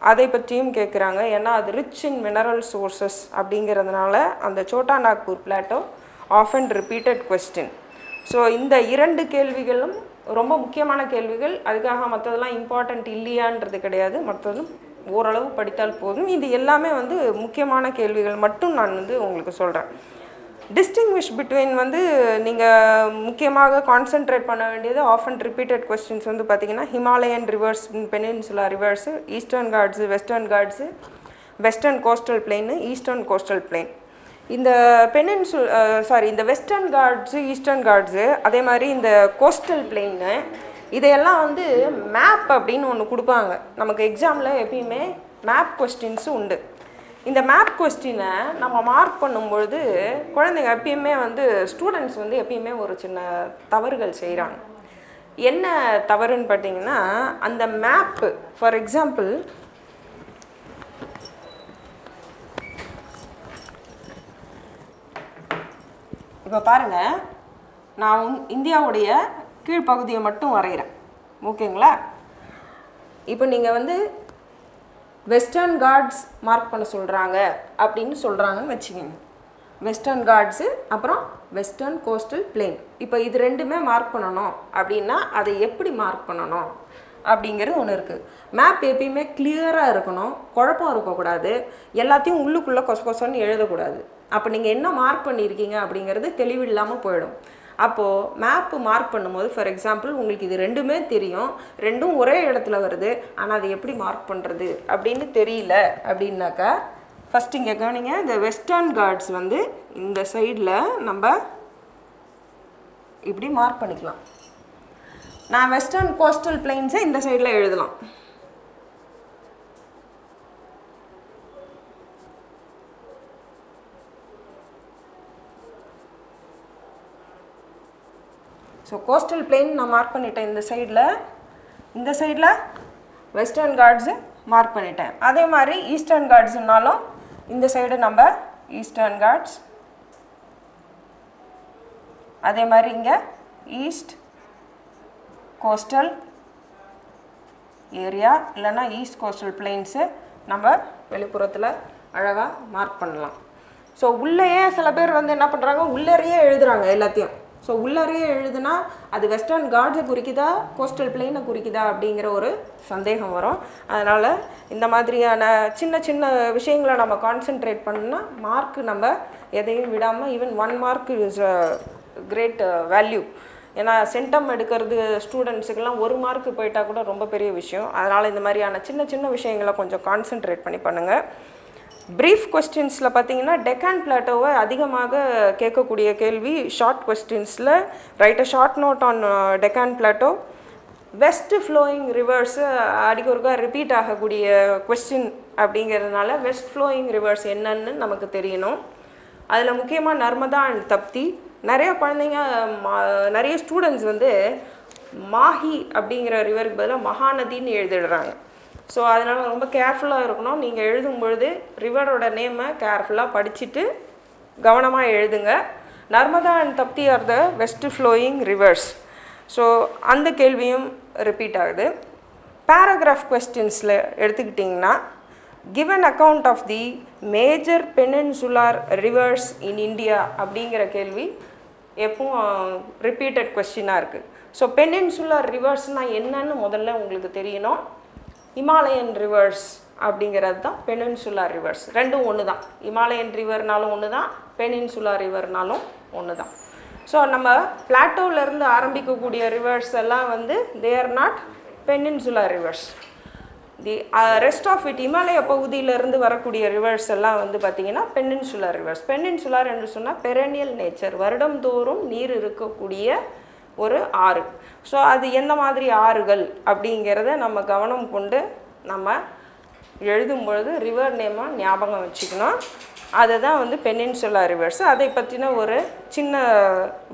அதை பற்றியும் கேட்குறாங்க ஏன்னா அது ரிச் இன் மினரல் சோர்சஸ் அப்படிங்கிறதுனால அந்த Chota Nagpur plateau of and repeated question so இந்த இரண்டு கேள்விகளும் ரொம்ப முக்கியமான கேள்விகள். அதுக்காக மற்றதெல்லாம் இம்பார்ட்டண்ட் இல்லையான்றது கிடையாது. மற்றதும் ஓரளவு படித்தால் போதும். இது எல்லாமே வந்து முக்கியமான கேள்விகள் மட்டும் நான் வந்து உங்களுக்கு சொல்கிறேன் டிஸ்டிங்விஷ் பிட்வீன் வந்து நீங்கள் முக்கியமாக கான்சென்ட்ரேட் பண்ண வேண்டியது ஆஃப் அண்ட் ரிப்பீட்டட் கொஸ்டின்ஸ் வந்து பார்த்தீங்கன்னா Himalayan rivers peninsula rivers Eastern Ghats Western Ghats western coastal plain eastern coastal plain இந்த பெனின்சு சாரி uh, இந்த வெஸ்டர்ன் காட்ஸு ஈஸ்டர்ன் காட்ஸு அதே மாதிரி இந்த கோஸ்டல் பிளெயின்னு இதையெல்லாம் வந்து மேப் அப்படின்னு ஒன்று கொடுப்பாங்க. நமக்கு எக்ஸாமில் எப்பயுமே மேப் கொஸ்டின்ஸும் உண்டு. இந்த மேப் கொஸ்டினை நம்ம மார்க் பண்ணும்பொழுது குழந்தைங்க எப்பயுமே வந்து ஸ்டூடெண்ட்ஸ் வந்து எப்பயுமே ஒரு சின்ன தவறுகள் செய்கிறாங்க என்ன தவறுன்னு பார்த்தீங்கன்னா அந்த மேப்பு ஃபார் எக்ஸாம்பிள் இப்போ பாருங்க நான் இந்தியாவுடைய கீழ்ப்பகுதியை மட்டும் வரைகிறேன் ஓகேங்களா? இப்போ நீங்கள் வந்து வெஸ்டர்ன் கார்ட்ஸ் மார்க் பண்ண சொல்கிறாங்க அப்படின்னு சொல்கிறாங்கன்னு வச்சுக்கோங்க. வெஸ்டர்ன் கார்ட்ஸு அப்புறம் வெஸ்டர்ன் கோஸ்டல் பிளேன் இப்போ இது ரெண்டுமே மார்க் பண்ணணும் அப்படின்னா அதை எப்படி மார்க் பண்ணணும் அப்படிங்கிறது ஒன்று இருக்குது மேப் எப்பயுமே கிளியராக இருக்கணும் குழப்பம் இருக்கக்கூடாது. எல்லாத்தையும் உள்ளுக்குள்ளே கொச கொசன்னு எழுதக்கூடாது. அப்போ நீங்கள் என்ன மார்க் பண்ணியிருக்கீங்க அப்படிங்கிறது தெளிவில்லாமல் போயிடும். அப்போது மேப்பு மார்க் பண்ணும்போது ஃபார் எக்ஸாம்பிள் உங்களுக்கு இது ரெண்டுமே தெரியும். ரெண்டும் ஒரே இடத்துல வருது. ஆனால் அதை எப்படி மார்க் பண்ணுறது அப்படின்னு தெரியல அப்படின்னாக்கா ஃபஸ்ட் இங்கே கவனிங்க இந்த வெஸ்டர்ன் கார்ட்ஸ் வந்து இந்த சைடில் நம்ம இப்படி மார்க் பண்ணிக்கலாம். நான் வெஸ்டர்ன் கோஸ்டல் பிளெயின்ஸை இந்த சைடில் எழுதலாம். ஸோ கோஸ்டல் பிளெயின் நான் மார்க் பண்ணிட்டேன் இந்த சைடில் இந்த சைடில் வெஸ்டர்ன் கார்ட்ஸு மார்க் பண்ணிட்டேன். அதே மாதிரி ஈஸ்டர்ன் கார்ட்ஸ்னாலும் இந்த சைடு நம்ம ஈஸ்டர்ன் கார்ட்ஸ் அதே மாதிரி இங்கே ஈஸ்ட் கோஸ்டல் ஏரியா இல்லைன்னா ஈஸ்ட் கோஸ்டல் பிளெயின்ஸு நம்ம வெளிப்புறத்தில் அழகாக மார்க் பண்ணலாம். ஸோ உள்ளேயே சில பேர் வந்து என்ன பண்ணுறாங்க உள்ளேயே எழுதுகிறாங்க எல்லாத்தையும். ஸோ உள்ளறையே எழுதுனா அது வெஸ்டர்ன் காட்ஸை குறிக்குதா கோஸ்டல் பிளெயினை குறிக்குதா அப்படிங்கிற ஒரு சந்தேகம் வரும். அதனால் இந்த மாதிரியான சின்ன சின்ன விஷயங்களை நம்ம கான்சென்ட்ரேட் பண்ணால் மார்க் நம்ம எதையும் விடாமல் even one mark is a great value ஏன்னா சென்டம் எடுக்கிறது ஸ்டூடெண்ட்ஸுக்கெல்லாம் ஒரு மார்க் போயிட்டா கூட ரொம்ப பெரிய விஷயம். அதனால் இந்த மாதிரியான சின்ன சின்ன விஷயங்களை கொஞ்சம் கான்சென்ட்ரேட் பண்ணி பண்ணுங்கள் ப்ரீஃப் கொஸ்டின்ஸில் பார்த்தீங்கன்னா டெக்கான் பிளாட்டோவை அதிகமாக கேட்கக்கூடிய கேள்வி short கொஸ்டின்ஸில் write a short note on Deccan plateau west flowing rivers அடிக்கொருக்கா repeat ஆகக்கூடிய கொஸ்டின் அப்படிங்கிறதுனால வெஸ்ட் ஃப்ளோயிங் ரிவர்ஸ் என்னன்னு நமக்கு தெரியணும். அதில் முக்கியமாக நர்மதா அண்ட் தப்தி. நிறைய குழந்தைங்க மா- நிறைய ஸ்டூடெண்ட்ஸ் வந்து மாஹி அப்படிங்கிற ரிவருக்கு பதிலாக மகாநதின்னு எழுதிடுறாங்க. ஸோ அதனால் ரொம்ப கேர்ஃபுல்லாக இருக்கணும். நீங்கள் எழுதும் பொழுது ரிவரோட நேமை கேர்ஃபுல்லாக படிச்சுட்டு கவனமாக எழுதுங்க. Narmada and Tapti are the west flowing rivers so அந்த கேள்வியும் ரிப்பீட் ஆகுது. பேராகிராஃப் கொஸ்டின்ஸில் எடுத்துக்கிட்டிங்கன்னா given account of the major peninsular rivers in India அப்படிங்கிற கேள்வி எப்பவும் ரிப்பீட்டட் கொஸ்டினாக இருக்குது ஸோ பெனின்சுலார் ரிவர்ஸ்னால் என்னன்னு முதல்ல உங்களுக்கு தெரியணும். இமாலயன் ரிவர்ஸ் அப்படிங்கிறது தான் பெனின்சுலார் ரிவர்ஸ் ரெண்டும் ஒன்று தான் இமாலயன் ரிவர்னாலும் ஒன்று தான் பெனின்சுலா ரிவர்னாலும் ஒன்று தான் ஸோ நம்ம பிளாட்டோவிலேருந்து ஆரம்பிக்கக்கூடிய ரிவர்ஸ் எல்லாம் வந்து they are not peninsula rivers the rest of it Himalaya பகுதியிலேருந்து வரக்கூடிய ரிவர்ஸ் எல்லாம் வந்து பார்த்திங்கன்னா பெனின்சுலார் ரிவர்ஸ் பெனின்சுலார் என்று சொன்னால் பெரனியல் நேச்சர் வருடம்தோறும் நீர் இருக்கக்கூடிய ஒரு ஆறு. ஸோ அது எந்த மாதிரி ஆறுகள் அப்படிங்கிறத நம்ம கவனம் கொண்டு நம்ம எழுதும் பொழுது ரிவர் நேமாக ஞாபகம் வச்சுக்கணும். அதுதான் வந்து பெனின்சுலா ரிவர்ஸ் அதை பற்றின ஒரு சின்ன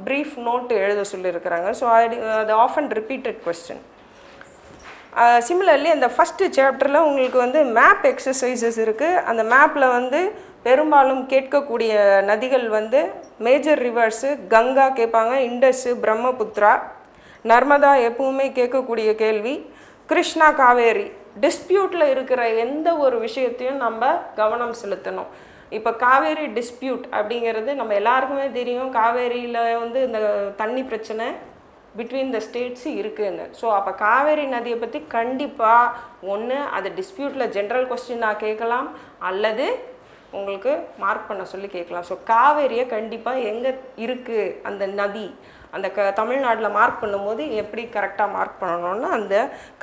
ப்ரீஃப் நோட்டு எழுத சொல்லியிருக்கிறாங்க. ஸோ அது அது ஆஃபன் ரிப்பீட்டட் கொஸ்டின் சிமிலர்லி அந்த ஃபஸ்ட்டு சாப்டரில் உங்களுக்கு வந்து மேப் எக்ஸசைசஸ் இருக்குது அந்த மேப்பில் வந்து பெரும்பாலும் கேட்கக்கூடிய நதிகள் வந்து மேஜர் ரிவர்ஸு கங்கா கேட்பாங்க இண்டஸு பிரம்மபுத்ரா நர்மதா எப்பவுமே கேட்கக்கூடிய கேள்வி. கிருஷ்ணா காவேரி. டிஸ்பியூட்டில் இருக்கிற எந்த ஒரு விஷயத்தையும் நம்ம கவனம் செலுத்தணும். இப்போ காவேரி டிஸ்பியூட் அப்படிங்கிறது நம்ம எல்லாருக்குமே தெரியும். காவேரியில் வந்து இந்த தண்ணி பிரச்சனை பிட்வீன் த ஸ்டேட்ஸ் இருக்குதுங்க ஸோ அப்போ காவேரி நதியை பற்றி கண்டிப்பாக ஒன்று அது டிஸ்பியூட்டில் ஜென்ரல் கொஸ்டினாக கேட்கலாம். அல்லது உங்களுக்கு மார்க் பண்ண சொல்லி கேட்கலாம். ஸோ காவேரியை கண்டிப்பாக எங்கே இருக்குது அந்த நதி? அந்த க தமிழ்நாட்டில் மார்க் பண்ணும்போது எப்படி கரெக்டாக மார்க் பண்ணணும்னு அந்த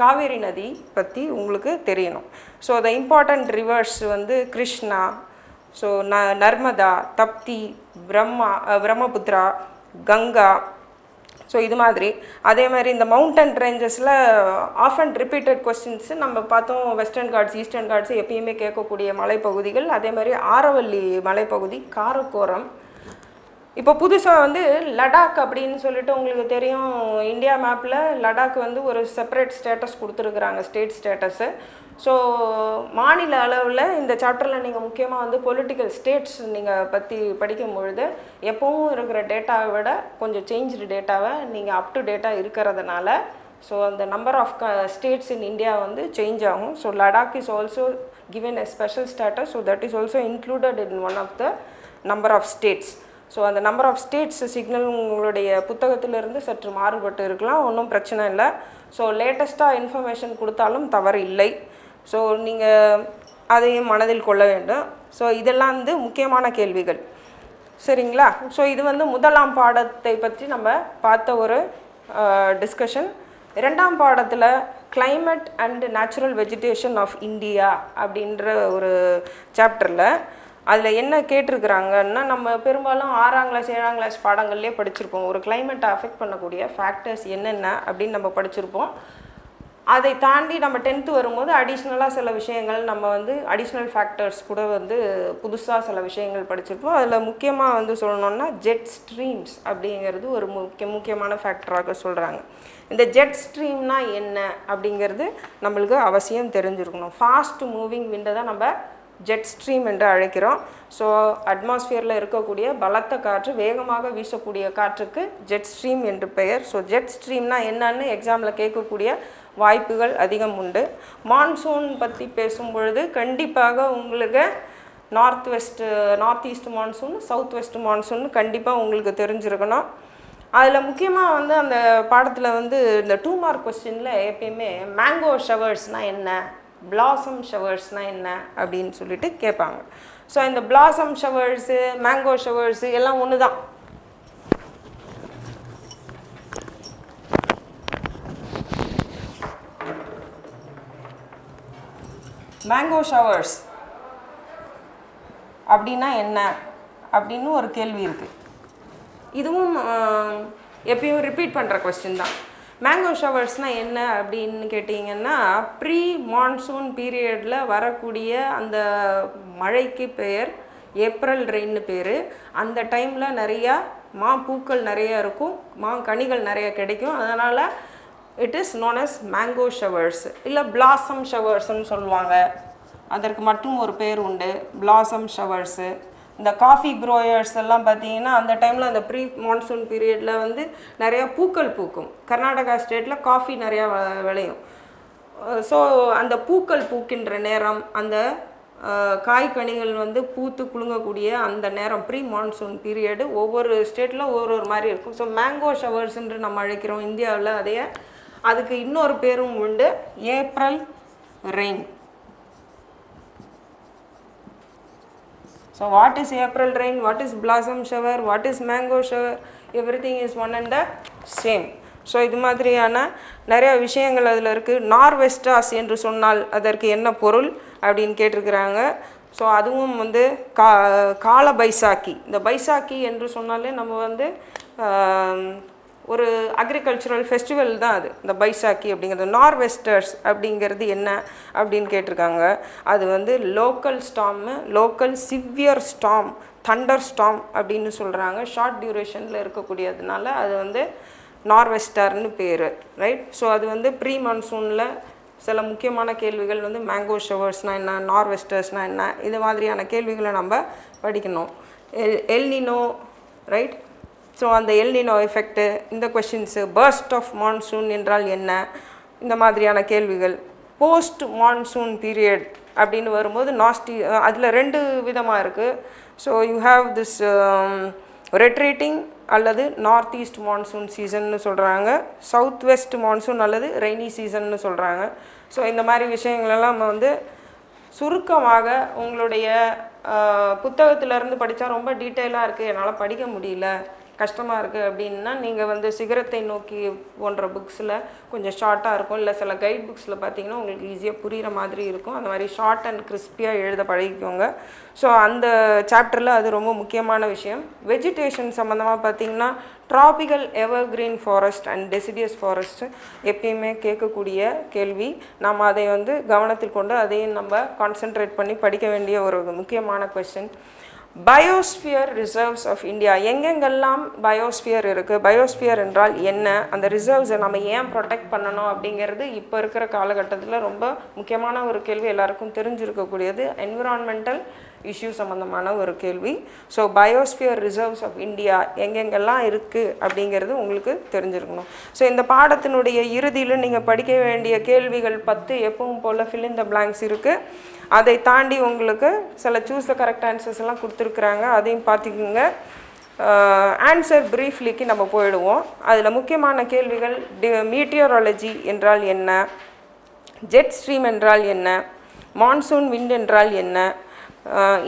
காவேரி நதி பற்றி உங்களுக்கு தெரியணும். ஸோ த இம்பார்ட்டண்ட் ரிவர்ஸ் வந்து கிருஷ்ணா ஸோ ந நர்மதா தப்தி பிரம்மா பிரம்மபுத்ரா கங்கா ஸோ இது மாதிரி. அதே மாதிரி இந்த மவுண்டன் ரேஞ்சஸில் ஆஃப் அண்ட் ரிப்பீட்டட் கொஸ்டின்ஸ் நம்ம பார்த்தோம் வெஸ்டர்ன் காட்ஸ் ஈஸ்டர்ன் காட்ஸ் எப்பயுமே கேட்கக்கூடிய மலைப்பகுதிகள். அதே மாதிரி ஆரவல்லி மலைப்பகுதி காரக்கோரம். இப்போ புதுசாக வந்து லடாக் அப்படின்னு சொல்லிட்டு உங்களுக்கு தெரியும் இந்தியா மேப்பில் லடாக் வந்து ஒரு செப்பரேட் ஸ்டேட்டஸ் கொடுத்துருக்குறாங்க ஸ்டேட் ஸ்டேட்டஸு ஸோ மாநில அளவில் இந்த சாப்டரில் நீங்கள் முக்கியமாக வந்து பொலிட்டிக்கல் ஸ்டேட்ஸ் நீங்கள் பற்றி படிக்கும் பொழுது எப்பவும் இருக்கிற டேட்டாவை விட கொஞ்சம் சேஞ்சு டேட்டாவை நீங்கள் அப் டு டேட்டா இருக்கிறதுனால ஸோ அந்த நம்பர் ஆஃப் க ஸ்டேட்ஸ் இன் இந்தியா வந்து சேஞ்ச் ஆகும். So Ladakh is also given a special status so that is also included in one of the number of states so அந்த number of states signal உங்களுடைய புத்தகத்திலிருந்து சற்று மாறுபட்டு இருக்கலாம் ஒன்றும் பிரச்சனை இல்லை. ஸோ லேட்டஸ்ட்டாக இன்ஃபர்மேஷன் கொடுத்தாலும் தவறு இல்லை. ஸோ நீங்கள் அதையும் மனதில் கொள்ள வேண்டும். ஸோ இதெல்லாம் வந்து முக்கியமான கேள்விகள். சரிங்களா? ஸோ இது வந்து முதலாம் பாடத்தை பற்றி நம்ம பார்த்த ஒரு டிஸ்கஷன் இரண்டாம் பாடத்தில் climate and natural vegetation of India அப்படின்ற ஒரு சாப்டரில் அதில் என்ன கேட்டிருக்கிறாங்கன்னா நம்ம பெரும்பாலும் ஆறாம் கிளாஸ் ஏழாம் கிளாஸ் பாடங்கள்லேயே படிச்சிருப்போம். ஒரு கிளைமேட்டை அஃபெக்ட் பண்ணக்கூடிய ஃபேக்டர்ஸ் என்னென்ன அப்படின்னு நம்ம படிச்சிருப்போம். அதை தாண்டி நம்ம டென்த்து வரும்போது அடிஷ்னலாக சில விஷயங்கள் நம்ம வந்து அடிஷ்னல் ஃபேக்டர்ஸ் கூட வந்து புதுசாக சில விஷயங்கள் படிச்சிருப்போம். அதில் முக்கியமாக வந்து சொல்லணும்னா ஜெட் ஸ்ட்ரீம்ஸ் அப்படிங்கிறது ஒரு முக்கிய முக்கியமான ஃபேக்டராக சொல்கிறாங்க இந்த ஜெட் ஸ்ட்ரீம்னா என்ன அப்படிங்கிறது நம்மளுக்கு அவசியம் தெரிஞ்சிருக்கணும். ஃபாஸ்ட் மூவிங் விண்டை தான் நம்ம ஜெட் ஸ்ட்ரீம் என்று அழைக்கிறோம். ஸோ அட்மாஸ்ஃபியரில் இருக்கக்கூடிய பலத்த காற்று வேகமாக வீசக்கூடிய காற்றுக்கு ஜெட் ஸ்ட்ரீம் என்று பெயர். ஸோ ஜெட் ஸ்ட்ரீம்னா என்னன்னு எக்ஸாமில் கேட்கக்கூடிய வாய்ப்புகள் அதிகம் உண்டு. மான்சூன் பற்றி பேசும் பொழுது கண்டிப்பாக உங்களுக்கு north west north east monsoon south west monsoon கண்டிப்பாக உங்களுக்கு தெரிஞ்சிருக்கணும். அதில் முக்கியமாக வந்து அந்த பாடத்தில் வந்து இந்த டூ மார்க் கொஸ்டினில் எப்பயுமே மேங்கோ ஷவர்ஸ்னால் என்ன? பிளாசம் ஷவர்ஸ்னால் என்ன? அப்படின்னு சொல்லிட்டு கேட்பாங்க. ஸோ இந்த பிளாசம் ஷவர்ஸு மேங்கோ ஷவர்ஸு எல்லாம் ஒன்று தான் மேங்கோ ஷவர்ஸ் அப்படின்னா என்ன? அப்படின்னு ஒரு கேள்வி இருக்குது இதுவும் எப்பயும் ரிப்பீட் பண்ணுற கொஸ்டின் தான். மேங்கோ ஷவர்ஸ்னால் என்ன அப்படின்னு கேட்டிங்கன்னா ப்ரீ மான்சூன் பீரியடில் வரக்கூடிய அந்த மழைக்கு பெயர் ஏப்ரல் ரெயின்னு பேர். அந்த டைமில் நிறையா மா பூக்கள் நிறையா இருக்கும். மா கனிகள் நிறைய கிடைக்கும். அதனால் it is known as mango showers இல்லை பிளாசம் ஷவர்ஸ்னு சொல்லுவாங்க. அதற்கு மட்டும் ஒரு பேர் உண்டு. பிளாசம் ஷவர்ஸு இந்த காஃபி க்ரோயர்ஸ் எல்லாம் பார்த்தீங்கன்னா அந்த டைமில் அந்த ப்ரீ மான்சூன் பீரியடில் வந்து நிறையா பூக்கள் பூக்கும். கர்நாடகா ஸ்டேட்டில் காஃபி நிறையா வ- விளையும். ஸோ அந்த பூக்கள் பூக்கின்ற நேரம் அந்த காய்கனிகள் வந்து பூத்து குலுங்கக்கூடிய அந்த நேரம் ப்ரீ மான்சூன் பீரியடு ஒவ்வொரு ஸ்டேட்டில் ஒவ்வொரு ஒரு மாதிரி இருக்கும். ஸோ மேங்கோ ஷவர்ஸ் என்று நம்ம அழைக்கிறோம். இந்தியாவில் அதைய அதுக்கு இன்னொரு பேரும் உண்டு. April rain so what is April rain what is blossom shower what is mango shower everything is one and the same so இது மாதிரியான நிறைய விஷயங்கள் அதில் இருக்குது நார்வெஸ்டாஸ் என்று சொன்னால் அதற்கு என்ன பொருள் அப்படின்னு கேட்டிருக்கிறாங்க. ஸோ அதுவும் வந்து கா கால பைசாக்கி. இந்த பைசாக்கி என்று சொன்னாலே நம்ம வந்து ஒரு அக்ரிகல்ச்சுரல் ஃபெஸ்டிவல் தான் அது. இந்த பைசாக்கி அப்படிங்கிறது நார்வெஸ்டர்ஸ் அப்படிங்கிறது என்ன அப்படின்னு கேட்டிருக்காங்க. அது வந்து local storm local severe storm thunder storm அப்படின்னு சொல்கிறாங்க ஷார்ட் டியூரேஷனில் இருக்கக்கூடியதுனால அது வந்து நார்வெஸ்டர்னு பேர் ரைட் ஸோ அது வந்து ப்ரீ மான்சூனில் சில முக்கியமான கேள்விகள் வந்து மேங்கோ ஷவர்ஸ்னால் என்ன நார்வெஸ்டர்ஸ்னால் என்ன இது மாதிரியான கேள்விகளை நம்ம படிக்கணும். எல் எல்னினோ ரைட் ஸோ அந்த எல்னினோ எஃபெக்ட்டு இந்த கொஷின்ஸு பர்ஸ்ட் ஆஃப் மான்சூன் என்றால் என்ன? இந்த மாதிரியான கேள்விகள். போஸ்ட் மான்சூன் பீரியட் அப்படின்னு வரும்போது நாஸ்டி அதில் ரெண்டு விதமாக இருக்குது so you have this retreating அல்லது நார்த் ஈஸ்ட் மான்சூன் சீசன்னு சொல்கிறாங்க சவுத் வெஸ்ட் மான்சூன் அல்லது ரெய்னி சீசன்னு சொல்கிறாங்க ஸோ இந்த மாதிரி விஷயங்களெல்லாம் நம்ம வந்து சுருக்கமாக உங்களுடைய புத்தகத்திலேருந்து படித்தா ரொம்ப டீட்டெயிலாக இருக்குது என்னால் படிக்க முடியல. கஷ்டமாக இருக்குது அப்படின்னா நீங்கள் வந்து சிகரத்தை நோக்கி போன்ற புக்ஸில் கொஞ்சம் ஷார்ட்டாக இருக்கும். இல்லை சில கைட் புக்ஸில் பார்த்தீங்கன்னா உங்களுக்கு ஈஸியாக புரிகிற மாதிரி இருக்கும். அந்த மாதிரி ஷார்ட் அண்ட் கிறிஸ்பியாக எழுத பழகிக்கோங்க. ஸோ அந்த சாப்டரில் அது ரொம்ப முக்கியமான விஷயம். வெஜிடேஷன் சம்மந்தமாக பார்த்தீங்கன்னா tropical evergreen forest and deciduous forest எப்பயுமே கேட்கக்கூடிய கேள்வி. நாம் அதை வந்து கவனத்தில் கொண்டு அதையும் நம்ம கான்சென்ட்ரேட் பண்ணி படிக்க வேண்டிய ஒரு முக்கியமான question biosphere reserves of India எங்கெங்கெல்லாம் பயோஸ்பியர் இருக்குது பயோஸ்பியர் என்றால் என்ன? அந்த ரிசர்வ்ஸை நம்ம ஏன் ப்ரொடெக்ட் பண்ணணும் அப்படிங்கிறது இப்போ இருக்கிற காலகட்டத்தில் ரொம்ப முக்கியமான ஒரு கேள்வி எல்லாருக்கும் தெரிஞ்சிருக்கக்கூடியது. என்விரான்மெண்டல் இஷ்யூ சம்மந்தமான ஒரு கேள்வி. So biosphere reserves of India எங்கெங்கெல்லாம் இருக்குது அப்படிங்கிறது உங்களுக்கு தெரிஞ்சிருக்கணும். ஸோ இந்த பாடத்தினுடைய இறுதியில் நீங்கள் படிக்க வேண்டிய கேள்விகள் பத்து எப்பவும் போல் ஃபில் இந்த பிளாங்க்ஸ் இருக்குது அதை தாண்டி உங்களுக்கு சில சூஸ் த கரெக்ட் ஆன்சர்ஸ் எல்லாம் கொடுத்துருக்குறாங்க. அதையும் பார்த்துக்குங்க. ஆன்சர் ப்ரீஃப்லிக்கு நம்ம போயிடுவோம். அதில் முக்கியமான கேள்விகள் டி மீட்டியோரலஜி என்றால் என்ன? ஜெட் ஸ்ட்ரீம் என்றால் என்ன? மான்சூன் விண்ட் என்றால் என்ன?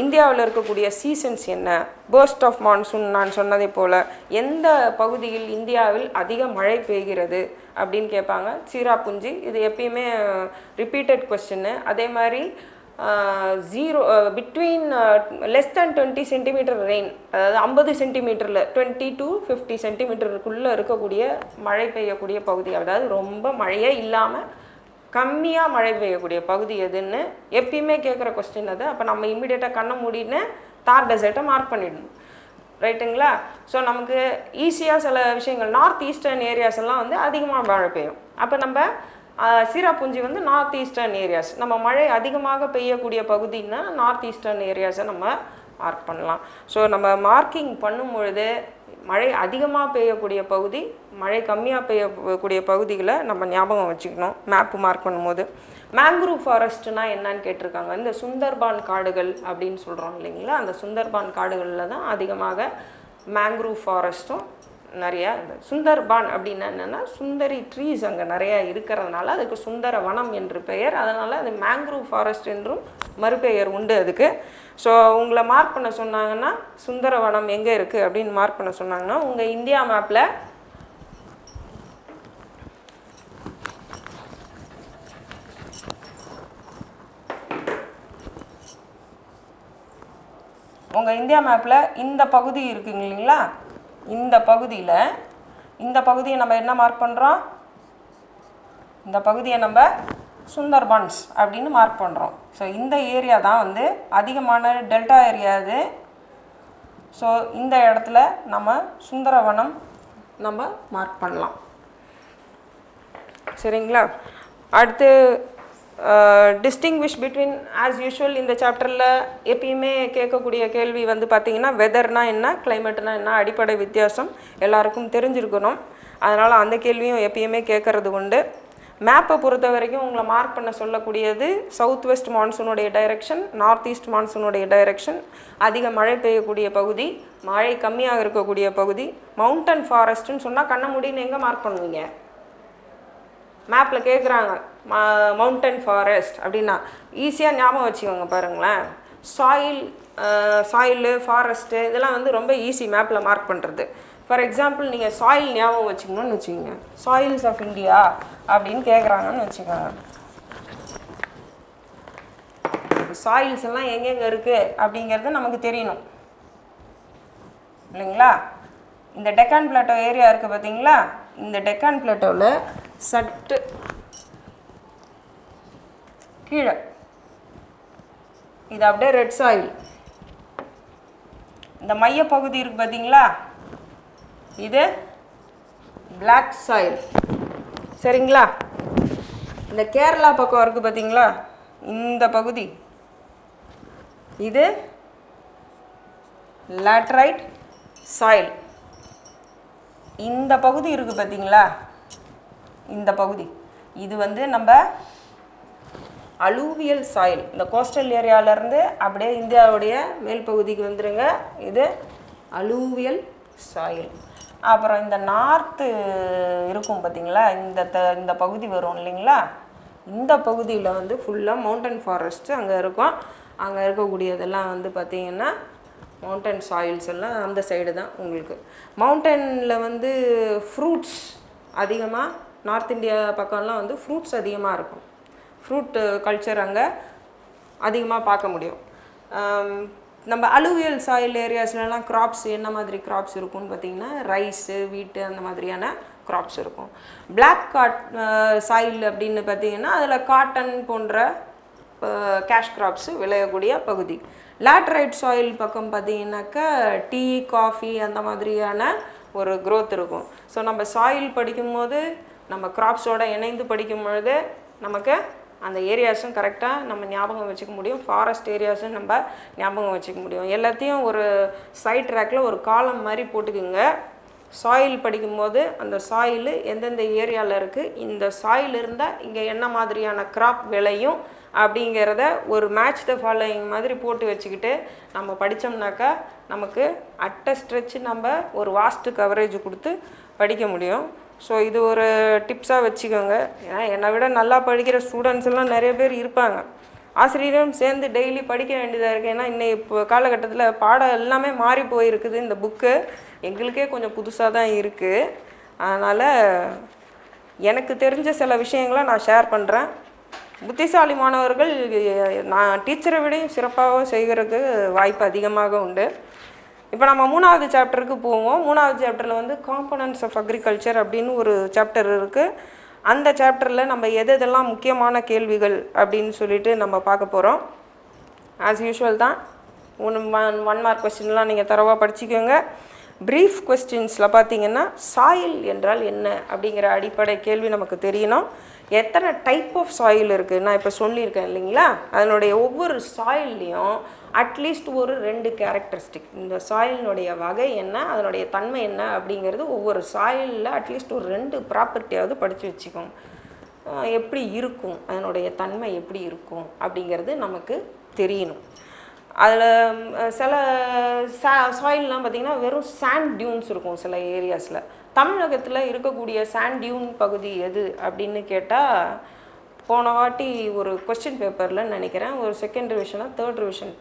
இந்தியாவில் இருக்கக்கூடிய சீசன்ஸ் என்ன? பேர்ஸ்ட் ஆஃப் மான்சூன் நான் சொன்னதை போல் எந்த பகுதியில் இந்தியாவில் அதிக மழை பெய்கிறது அப்படின்னு கேட்பாங்க? சீராப்புஞ்சி இது எப்பயுமே ரிப்பீட்டட் கொஸ்டின்னு அதே மாதிரி zero between less than twenty centimetre rain அதாவது ஐம்பது சென்டிமீட்டரில் டுவெண்ட்டி டு ஃபிஃப்டி சென்டிமீட்டருக்குள்ளே இருக்கக்கூடிய மழை பெய்யக்கூடிய பகுதி. அதாவது ரொம்ப மழையே இல்லாமல் கம்மியாக மழை பெய்யக்கூடிய பகுதி எதுன்னு எப்பயுமே கேட்குற கொஸ்டின் அது. அப்போ நம்ம இம்மிடியேட்டாக கண்ணை மூடின்னு தார் டெசர்ட்டை மார்க் பண்ணிடணும். ரைட்டுங்களா ஸோ நமக்கு ஈஸியாக சில விஷயங்கள் நார்த் ஈஸ்டர்ன் ஏரியாஸ் எல்லாம் வந்து அதிகமாக மழை பெய்யும். அப்போ நம்ம சீராப்பூஞ்சி வந்து நார்த் ஈஸ்டர்ன் ஏரியாஸ் நம்ம மழை அதிகமாக பெய்யக்கூடிய பகுதின்னா நார்த் ஈஸ்டர்ன் ஏரியாஸை நம்ம மார்க் பண்ணலாம். ஸோ நம்ம மார்க்கிங் பண்ணும் பொழுது மழை அதிகமாக பெய்யக்கூடிய பகுதி மழை கம்மியாக பெய்யக்கூடிய பகுதிகளை நம்ம ஞாபகம் வச்சுக்கணும் மேப்பு மார்க் பண்ணும்போது. மேங்க்ரூவ் ஃபாரஸ்ட்னா என்னன்னு கேட்டிருக்காங்க. இந்த சுந்தர்பான் காடுகள் அப்படின்னு சொல்கிறோம் இல்லைங்களா? அந்த சுந்தர்பான் காடுகளில் தான் அதிகமாக மேங்க்ரூவ் ஃபாரஸ்ட்டும் நிறையா இந்த சுந்தர்பான் அப்படின்னா என்னென்னா சுந்தரி ட்ரீஸ் அங்கே நிறையா இருக்கிறதுனால அதுக்கு சுந்தர வனம் என்று பெயர். அதனால் அது மேங்க்ரூவ் ஃபாரஸ்ட் என்றும் மறுபெயர் உண்டு அதுக்கு. ஸோ உங்களை மார்க் பண்ண சொன்னாங்கன்னா சுந்தரவனம் எங்கே இருக்குது அப்படின்னு மார்க் பண்ண சொன்னாங்கன்னா உங்கள் இந்தியா மேப்பில் உங்கள் இந்தியா மேப்பில் இந்த பகுதி இருக்குங்க இல்லைங்களா? இந்த பகுதியில் இந்த பகுதியை நம்ம என்ன மார்க் பண்ணுறோம் இந்த பகுதியை நம்ம சுந்தர்பன்ஸ் அப்படின்னு மார்க் பண்ணுறோம் ஸோ இந்த ஏரியா தான் வந்து அதிகமான டெல்டா ஏரியா இது. ஸோ இந்த இடத்துல நம்ம சுந்தரவனம் நம்ம மார்க் பண்ணலாம். சரிங்களா? அடுத்து டிஸ்டிங்விஷ் பிட்வீன் ஆஸ் யூஷுவல் இந்த சாப்டரில் எப்பயுமே கேட்கக்கூடிய கேள்வி வந்து பார்த்திங்கன்னா வெதர்னா என்ன கிளைமேட்னா என்ன அடிப்படை வித்தியாசம் எல்லாருக்கும் தெரிஞ்சிருக்கணும். அதனால் அந்த கேள்வியும் எப்பயுமே கேட்கறது உண்டு. மேப்பை பொறுத்த வரைக்கும் உங்களை மார்க் பண்ண சொல்லக்கூடியது சவுத் வெஸ்ட் மான்சூனுடைய டைரெக்ஷன் நார்த் ஈஸ்ட் மான்சூனுடைய டைரெக்ஷன் அதிக மழை பெய்யக்கூடிய பகுதி மழை கம்மியாக இருக்கக்கூடிய பகுதி. மவுண்டன் ஃபாரஸ்ட்னு சொன்னால் கண்ண முடின்னு எங்கே மார்க் பண்ணுவீங்க? மேப்பில் கேட்குறாங்க மவுண்டன் ஃபாரஸ்ட் அப்படின்னா ஈஸியாக ஞாபகம் வச்சுக்கோங்க பாருங்களேன். சாயில் சாயிலு ஃபாரஸ்ட்டு இதெல்லாம் வந்து ரொம்ப ஈஸி மேப்பில் மார்க் பண்ணுறது ஃபார் எக்ஸாம்பிள் நீங்கள் சாயில் ஞாபகம் வச்சுக்கணும்னு வச்சுக்கோங்க. சாயில்ஸ் ஆஃப் இந்தியா அப்படின்னு கேட்குறாங்கன்னு வச்சுக்கோங்க. சாயில்ஸ் எல்லாம் எங்கெங்கே இருக்குது அப்படிங்கிறது நமக்கு தெரியணும். இல்லைங்களா? இந்த டெக்கான் பிளாட்டோ ஏரியா இருக்குது பார்த்தீங்களா இந்த டெக்கான் பிளாட்டோவில் சட்டு கீழே. இது அப்படியே ரெட் சாயில் இந்த மையப்பகுதி இருக்குது பார்த்தீங்களா இது பிளாக் சாயில் சரிங்களா? இந்த கேரளா பக்கம் இருக்குது பார்த்தீங்களா இந்த பகுதி. இது லேட்ரைட் சாயில் இந்த பகுதி இருக்குது பார்த்தீங்களா இந்த பகுதி. இது வந்து நம்ம அலூவியல் சாயில் இந்த கோஸ்டல் ஏரியாவிலேருந்து அப்படியே இந்தியாவுடைய மேல் பகுதிக்கு வந்துடுங்க இது அலூவியல் சாயில் அப்புறம் இந்த நார்த்து இருக்கும் பார்த்தீங்களா? இந்த த இந்த பகுதி வரும் இல்லைங்களா? இந்த பகுதியில் வந்து ஃபுல்லாக மவுண்டன் ஃபாரஸ்ட்டு அங்கே இருக்கும். அங்கே இருக்கக்கூடியதெல்லாம் வந்து பார்த்திங்கன்னா மவுண்டன் சாயில்ஸ் எல்லாம் அந்த சைடு தான் உங்களுக்கு. மவுண்டனில் வந்து ஃப்ரூட்ஸ் அதிகமாக நார்த் இந்தியா பக்கம்லாம் வந்து ஃப்ரூட்ஸ் அதிகமாக இருக்கும். ஃப்ரூட் கல்ச்சர் அங்கே அதிகமாக பார்க்க முடியும். நம்ம அலுவியல் சாயில் ஏரியாஸ்லலாம் க்ராப்ஸ் என்ன மாதிரி க்ராப்ஸ் இருக்கும்னு பார்த்தீங்கன்னா ரைஸு வீட்டு அந்த மாதிரியான க்ராப்ஸ் இருக்கும். பிளாக் காட் சாயில் அப்படின்னு பார்த்தீங்கன்னா அதில் காட்டன் போன்ற கேஷ் க்ராப்ஸு விளையக்கூடிய பகுதி. லேட்ரைட் சாயில் பக்கம் பார்த்தீங்கன்னாக்கா டீ காஃபி அந்த மாதிரியான ஒரு க்ரோத் இருக்கும். ஸோ நம்ம சாயில் படிக்கும்போது நம்ம க்ராப்ஸோடு இணைந்து படிக்கும் பொழுது நமக்கு அந்த ஏரியாஸும் கரெக்டாக நம்ம ஞாபகம் வச்சுக்க முடியும். ஃபாரஸ்ட் ஏரியாஸும் நம்ம ஞாபகம் வச்சுக்க முடியும். எல்லாத்தையும் ஒரு சைட் ட்ராக்கில் ஒரு காலம் மாதிரி போட்டுக்குங்க. சாயில் படிக்கும்போது அந்த சாயில் எந்தெந்த ஏரியாவில் இருக்குது இந்த சாயில் இருந்தால் இங்கே என்ன மாதிரியான கிராப் விளையும் அப்படிங்கிறத ஒரு மேட்ச் த ஃபாலோயிங் மாதிரி போட்டு வச்சுக்கிட்டு நம்ம படித்தோம்னாக்கா நமக்கு அட்ட ஸ்ட்ரெச் நம்ம ஒரு வாஸ்ட் கவரேஜ் கொடுத்து படிக்க முடியும். ஸோ இது ஒரு டிப்ஸாக வச்சுக்கோங்க. ஏன்னா என்னை விட நல்லா படிக்கிற ஸ்டூடெண்ட்ஸ் எல்லாம் நிறைய பேர் இருப்பாங்க. ஆசிரியரும் சேர்ந்து டெய்லி படிக்க வேண்டியதாக இருக்குது ஏன்னா இன்னை இப்போ காலகட்டத்தில் பாடம் எல்லாமே மாறி போயிருக்குது. இந்த புக்கு எங்களுக்கே கொஞ்சம் புதுசாக தான் இருக்குது அதனால் எனக்கு தெரிஞ்ச சில விஷயங்களை நான் ஷேர் பண்ணுறேன் புத்திசாலி மாணவர்கள் நான் டீச்சரை விடையும் சிறப்பாக செய்கிறதுக்கு வாய்ப்பு அதிகமாக உண்டு. இப்போ நம்ம மூணாவது சாப்டருக்கு போவோம். மூணாவது சாப்டரில் வந்து காம்பனன்ட்ஸ் ஆஃப் அக்ரிகல்ச்சர் அப்படின்னு ஒரு சாப்டர் இருக்குது அந்த சாப்டரில் நம்ம எது எதெல்லாம் முக்கியமான கேள்விகள் அப்படின்னு சொல்லிட்டு நம்ம பார்க்க போகிறோம் ஆஸ் யூஷுவல் தான். ஒன் ஒன் ஒன் மார்க் கொஸ்டின்லாம் நீங்கள் தரவாக படிச்சுக்கோங்க. ப்ரீஃப் கொஸ்டின்ஸில் பார்த்தீங்கன்னா சாயில் என்றால் என்ன? அப்படிங்கிற அடிப்படை கேள்வி நமக்கு தெரியணும். எத்தனை டைப் ஆஃப் சாயில் இருக்குது நான் இப்போ சொல்லியிருக்கேன் இல்லைங்களா? அதனுடைய ஒவ்வொரு சாயில்லையும் அட்லீஸ்ட் ஒரு ரெண்டு கேரக்டரிஸ்டிக் இந்த சாயிலினுடைய வகை என்ன அதனுடைய தன்மை என்ன அப்படிங்கிறது ஒவ்வொரு சாயிலில் அட்லீஸ்ட் ஒரு ரெண்டு ப்ராப்பர்ட்டியாவது படித்து வச்சுக்கோங்க. எப்படி இருக்கும் அதனுடைய தன்மை எப்படி இருக்கும் அப்படிங்கிறது நமக்கு தெரியணும். அதில் சில சா சாயில்லாம் பார்த்திங்கன்னா வெறும் சாண்ட் டியூன்ஸ் இருக்கும் சில ஏரியாஸில் தமிழகத்தில் இருக்கக்கூடிய சாண்ட் டியூன் பகுதி எது அப்படின்னு கேட்டால் போன வாட்டி ஒரு கொஸ்டின் பேப்பரில் நினைக்கிறேன் ஒரு செகண்ட் ரிவிஷனாக தேர்ட் ரிவிஷன்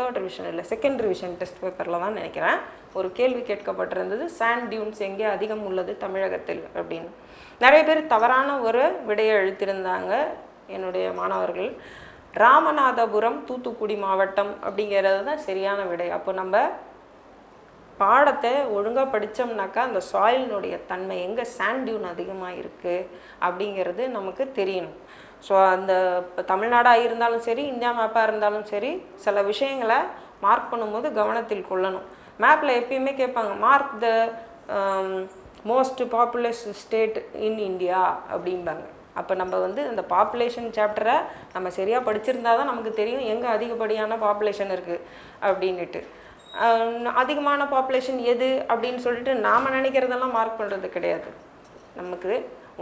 தேர்ட் ரிவிஷன் இல்லை செகண்ட் ரிவிஷன் டெஸ்ட் பேப்பரில் தான் நினைக்கிறேன். ஒரு கேள்வி கேட்கப்பட்டிருந்தது சாண்ட் டியூன்ஸ் எங்கே அதிகம் உள்ளது தமிழகத்தில்? அப்படின்னு. நிறைய பேர் தவறான ஒரு விடையை எழுத்திருந்தாங்க என்னுடைய மாணவர்கள். ராமநாதபுரம் தூத்துக்குடி மாவட்டம் அப்படிங்கிறது தான் சரியான விடை. அப்போ நம்ம பாடத்தை ஒழுங்காக படித்தோம்னாக்கா அந்த சாயிலினுடைய தன்மை எங்கே சாண்ட் டியூன் அதிகமாக இருக்குது அப்படிங்கிறது நமக்கு தெரியணும் ஸோ அந்த இப்போ தமிழ்நாடாக இருந்தாலும் சரி இந்தியா மேப்பாக இருந்தாலும் சரி சில விஷயங்களை மார்க் பண்ணும்போது கவனத்தில் கொள்ளணும். மேப்பில் எப்பயுமே கேட்பாங்க mark the most populous state in India அப்படிம்பாங்க. அப்போ நம்ம வந்து அந்த பாப்புலேஷன் சாப்டரை நம்ம சரியாக படிச்சிருந்தா தான் நமக்கு தெரியும் எங்கே அதிகப்படியான பாப்புலேஷன் இருக்குது அப்படின்ட்டு அதிகமான பாப்புலேஷன் எது அப்படின்னு சொல்லிட்டு நாம் நினைக்கிறதெல்லாம் மார்க் பண்ணுறது கிடையாது. நமக்கு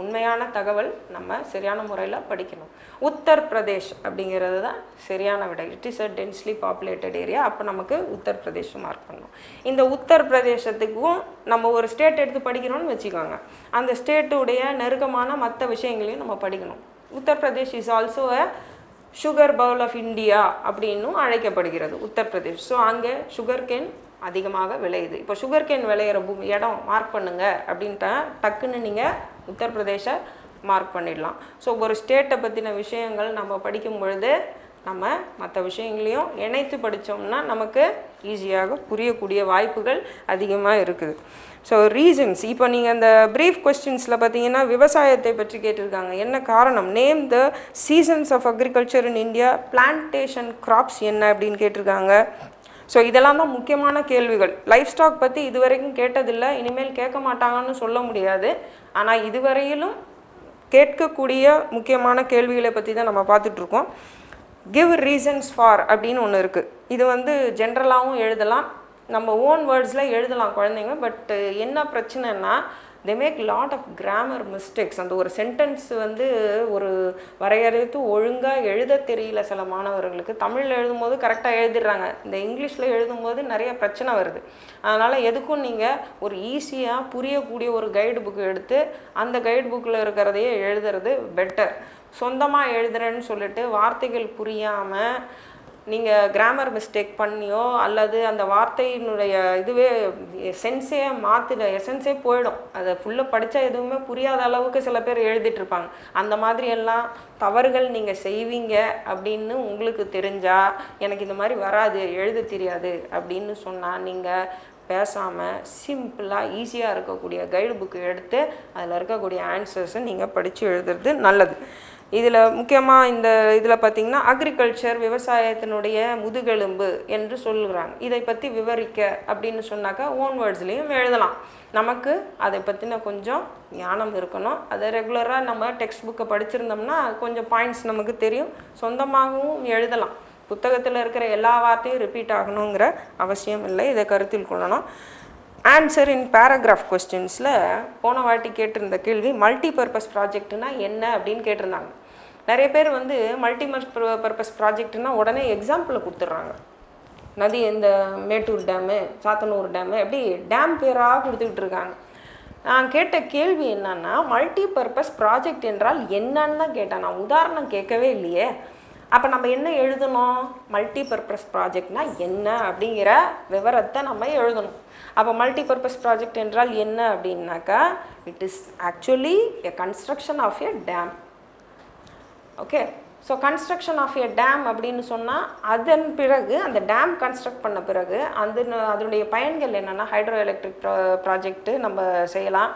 உண்மையான தகவல் நம்ம சரியான முறையில் படிக்கணும். உத்தர் பிரதேஷ் அப்படிங்கிறது தான் சரியான விடை. It is a densely populated area அப்போ நமக்கு உத்தர் பிரதேஷ் மார்க் பண்ணணும். இந்த உத்தர் பிரதேசத்துக்கும் நம்ம ஒரு ஸ்டேட் எடுத்து படிக்கிறோம்னு வச்சுக்கோங்க. அந்த ஸ்டேட்டுடைய நெருக்கமான மற்ற விஷயங்களையும் நம்ம படிக்கணும். Uttar Pradesh is also a sugar bowl of India அப்படின்னும் அழைக்கப்படுகிறது உத்தரப்பிரதேஷ். ஸோ அங்கே சுகர் கேன் அதிகமாக விளையுது. இப்போ சுகர் கேன் விளையிற பூமி இடம் மார்க் பண்ணுங்க அப்படின்ட்டு டக்குன்னு நீங்கள் உத்தரப்பிரதேச மார்க் பண்ணிடலாம். ஸோ ஒரு ஸ்டேட்டை பற்றின விஷயங்கள் நம்ம படிக்கும் பொழுது நம்ம மற்ற விஷயங்களையும் இணைத்து படித்தோம்னா நமக்கு ஈஸியாக புரியக்கூடிய வாய்ப்புகள் அதிகமாக இருக்குது. ஸோ ரீசன்ஸ் இப்போ நீங்கள் அந்த ப்ரீஃப் கொஸ்டின்ஸில் பார்த்தீங்கன்னா விவசாயத்தை பற்றி கேட்டிருக்காங்க. என்ன காரணம்? Name the seasons of agriculture in India plantation crops என்ன அப்படின்னு கேட்டிருக்காங்க. ஸோ இதெல்லாம் தான் முக்கியமான கேள்விகள். லைஃப் ஸ்டாக் பற்றி இதுவரைக்கும் கேட்டதில்லை. இனிமேல் கேட்க மாட்டாங்கன்னு சொல்ல முடியாது. ஆனால் இதுவரையிலும் கேட்கக்கூடிய முக்கியமான கேள்விகளை பற்றி தான் நம்ம பார்த்துட்ருக்கோம் கிவ் ரீசன்ஸ் ஃபார் அப்படின்னு ஒன்று இருக்குது இது வந்து ஜென்ரலாகவும் எழுதலாம். நம்ம ஓன் வேர்ட்ஸில் எழுதலாம் குழந்தைங்க பட் என்ன பிரச்சனைன்னா they make lot of grammar mistakes அந்த ஒரு சென்டென்ஸ் வந்து ஒரு வரையறுத்து ஒழுங்காக எழுத தெரியல சில மாணவர்களுக்கு. தமிழில் எழுதும்போது கரெக்டாக எழுதிடுறாங்க. இந்த இங்கிலீஷில் எழுதும்போது நிறைய பிரச்சனை வருது. அதனால் எதுக்கும் நீங்கள் ஒரு ஈஸியாக புரியக்கூடிய ஒரு கைடு புக் எடுத்து அந்த கைடு புக்கில் இருக்கிறதையே எழுதுறது பெட்டர் சொந்தமாக எழுதுறேன்னு சொல்லிட்டு வார்த்தைகள் புரியாமல் நீங்கள் கிராமர் மிஸ்டேக் பண்ணியோ அல்லது அந்த வார்த்தையினுடைய இதுவே சென்ஸே மாற்றிட எசன்ஸே போயிடும். அதை ஃபுல்லாக படித்தா எதுவுமே புரியாத அளவுக்கு சில பேர் எழுதிட்டுருப்பாங்க அந்த மாதிரி எல்லாம் தவறுகள் நீங்கள் செய்வீங்க அப்படின்னு உங்களுக்கு தெரிஞ்சால் எனக்கு இந்த மாதிரி வராது எழுத தெரியாது அப்படின்னு சொன்னால் நீங்கள் பேசாமல் சிம்பிளாக ஈஸியாக இருக்கக்கூடிய கைடு புக்கு எடுத்து அதில் இருக்கக்கூடிய ஆன்சர்ஸை நீங்கள் படித்து எழுதுறது நல்லது. இதில் முக்கியமாக இந்த இதில் பார்த்தீங்கன்னா அக்ரிகல்ச்சர் விவசாயத்தினுடைய முதுகெலும்பு என்று சொல்லுறாங்க. இதை பற்றி விவரிக்க அப்படின்னு சொன்னாக்கா ஓன் வேர்ட்ஸ்லேயும் எழுதலாம். நமக்கு அதை பற்றின கொஞ்சம் ஞானம் இருக்கணும். அதை ரெகுலராக நம்ம டெக்ஸ்ட் புக்கை படிச்சிருந்தோம்னா கொஞ்சம் பாயிண்ட்ஸ் நமக்கு தெரியும். சொந்தமாகவும் எழுதலாம். புத்தகத்தில் இருக்கிற எல்லா வார்த்தையும் ரிப்பீட் ஆகணுங்கிற அவசியம் இல்லை. இதை கருத்தில் கொள்ளணும். ஆன்சர் இன் பேராகிராஃப் கொஸ்டின்ஸில் போன வாட்டி கேட்டிருந்த கேள்வி மல்டி பர்பஸ் ப்ராஜெக்ட்னா என்ன அப்படின்னு கேட்டிருந்தாங்க. நிறைய பேர் வந்து மல்டி பர்பஸ் ப்ராஜெக்ட்னா உடனே எக்ஸாம்பிளை கொடுத்துட்றாங்க. நதி இந்த மேட்டூர் டேமு சாத்தனூர் டேமு எப்படி டேம் பேராக கொடுத்துக்கிட்டு இருக்காங்க. நான் கேட்ட கேள்வி என்னன்னா மல்டி பர்பஸ் ப்ராஜெக்ட் என்றால் என்னன்னு தான் கேட்டேன். நான் உதாரணம் கேட்கவே இல்லையே. அப்போ நம்ம என்ன எழுதணும்? மல்டி பர்பஸ் ப்ராஜெக்ட்னா என்ன அப்படிங்கிற விவரத்தை நம்ம எழுதணும். அப்போ மல்டி பர்பஸ் ப்ராஜெக்ட் என்றால் என்ன அப்படின்னாக்கா it is actually a construction of a dam okay so construction of a dam அப்படின்னு சொன்னால் அதன் பிறகு அந்த டேம் கன்ஸ்ட்ரக்ட் பண்ண பிறகு அந்த அதனுடைய பயன்கள் என்னென்னா ஹைட்ரோ எலக்ட்ரிக் ப்ராஜெக்ட்டு நம்ம செய்யலாம்.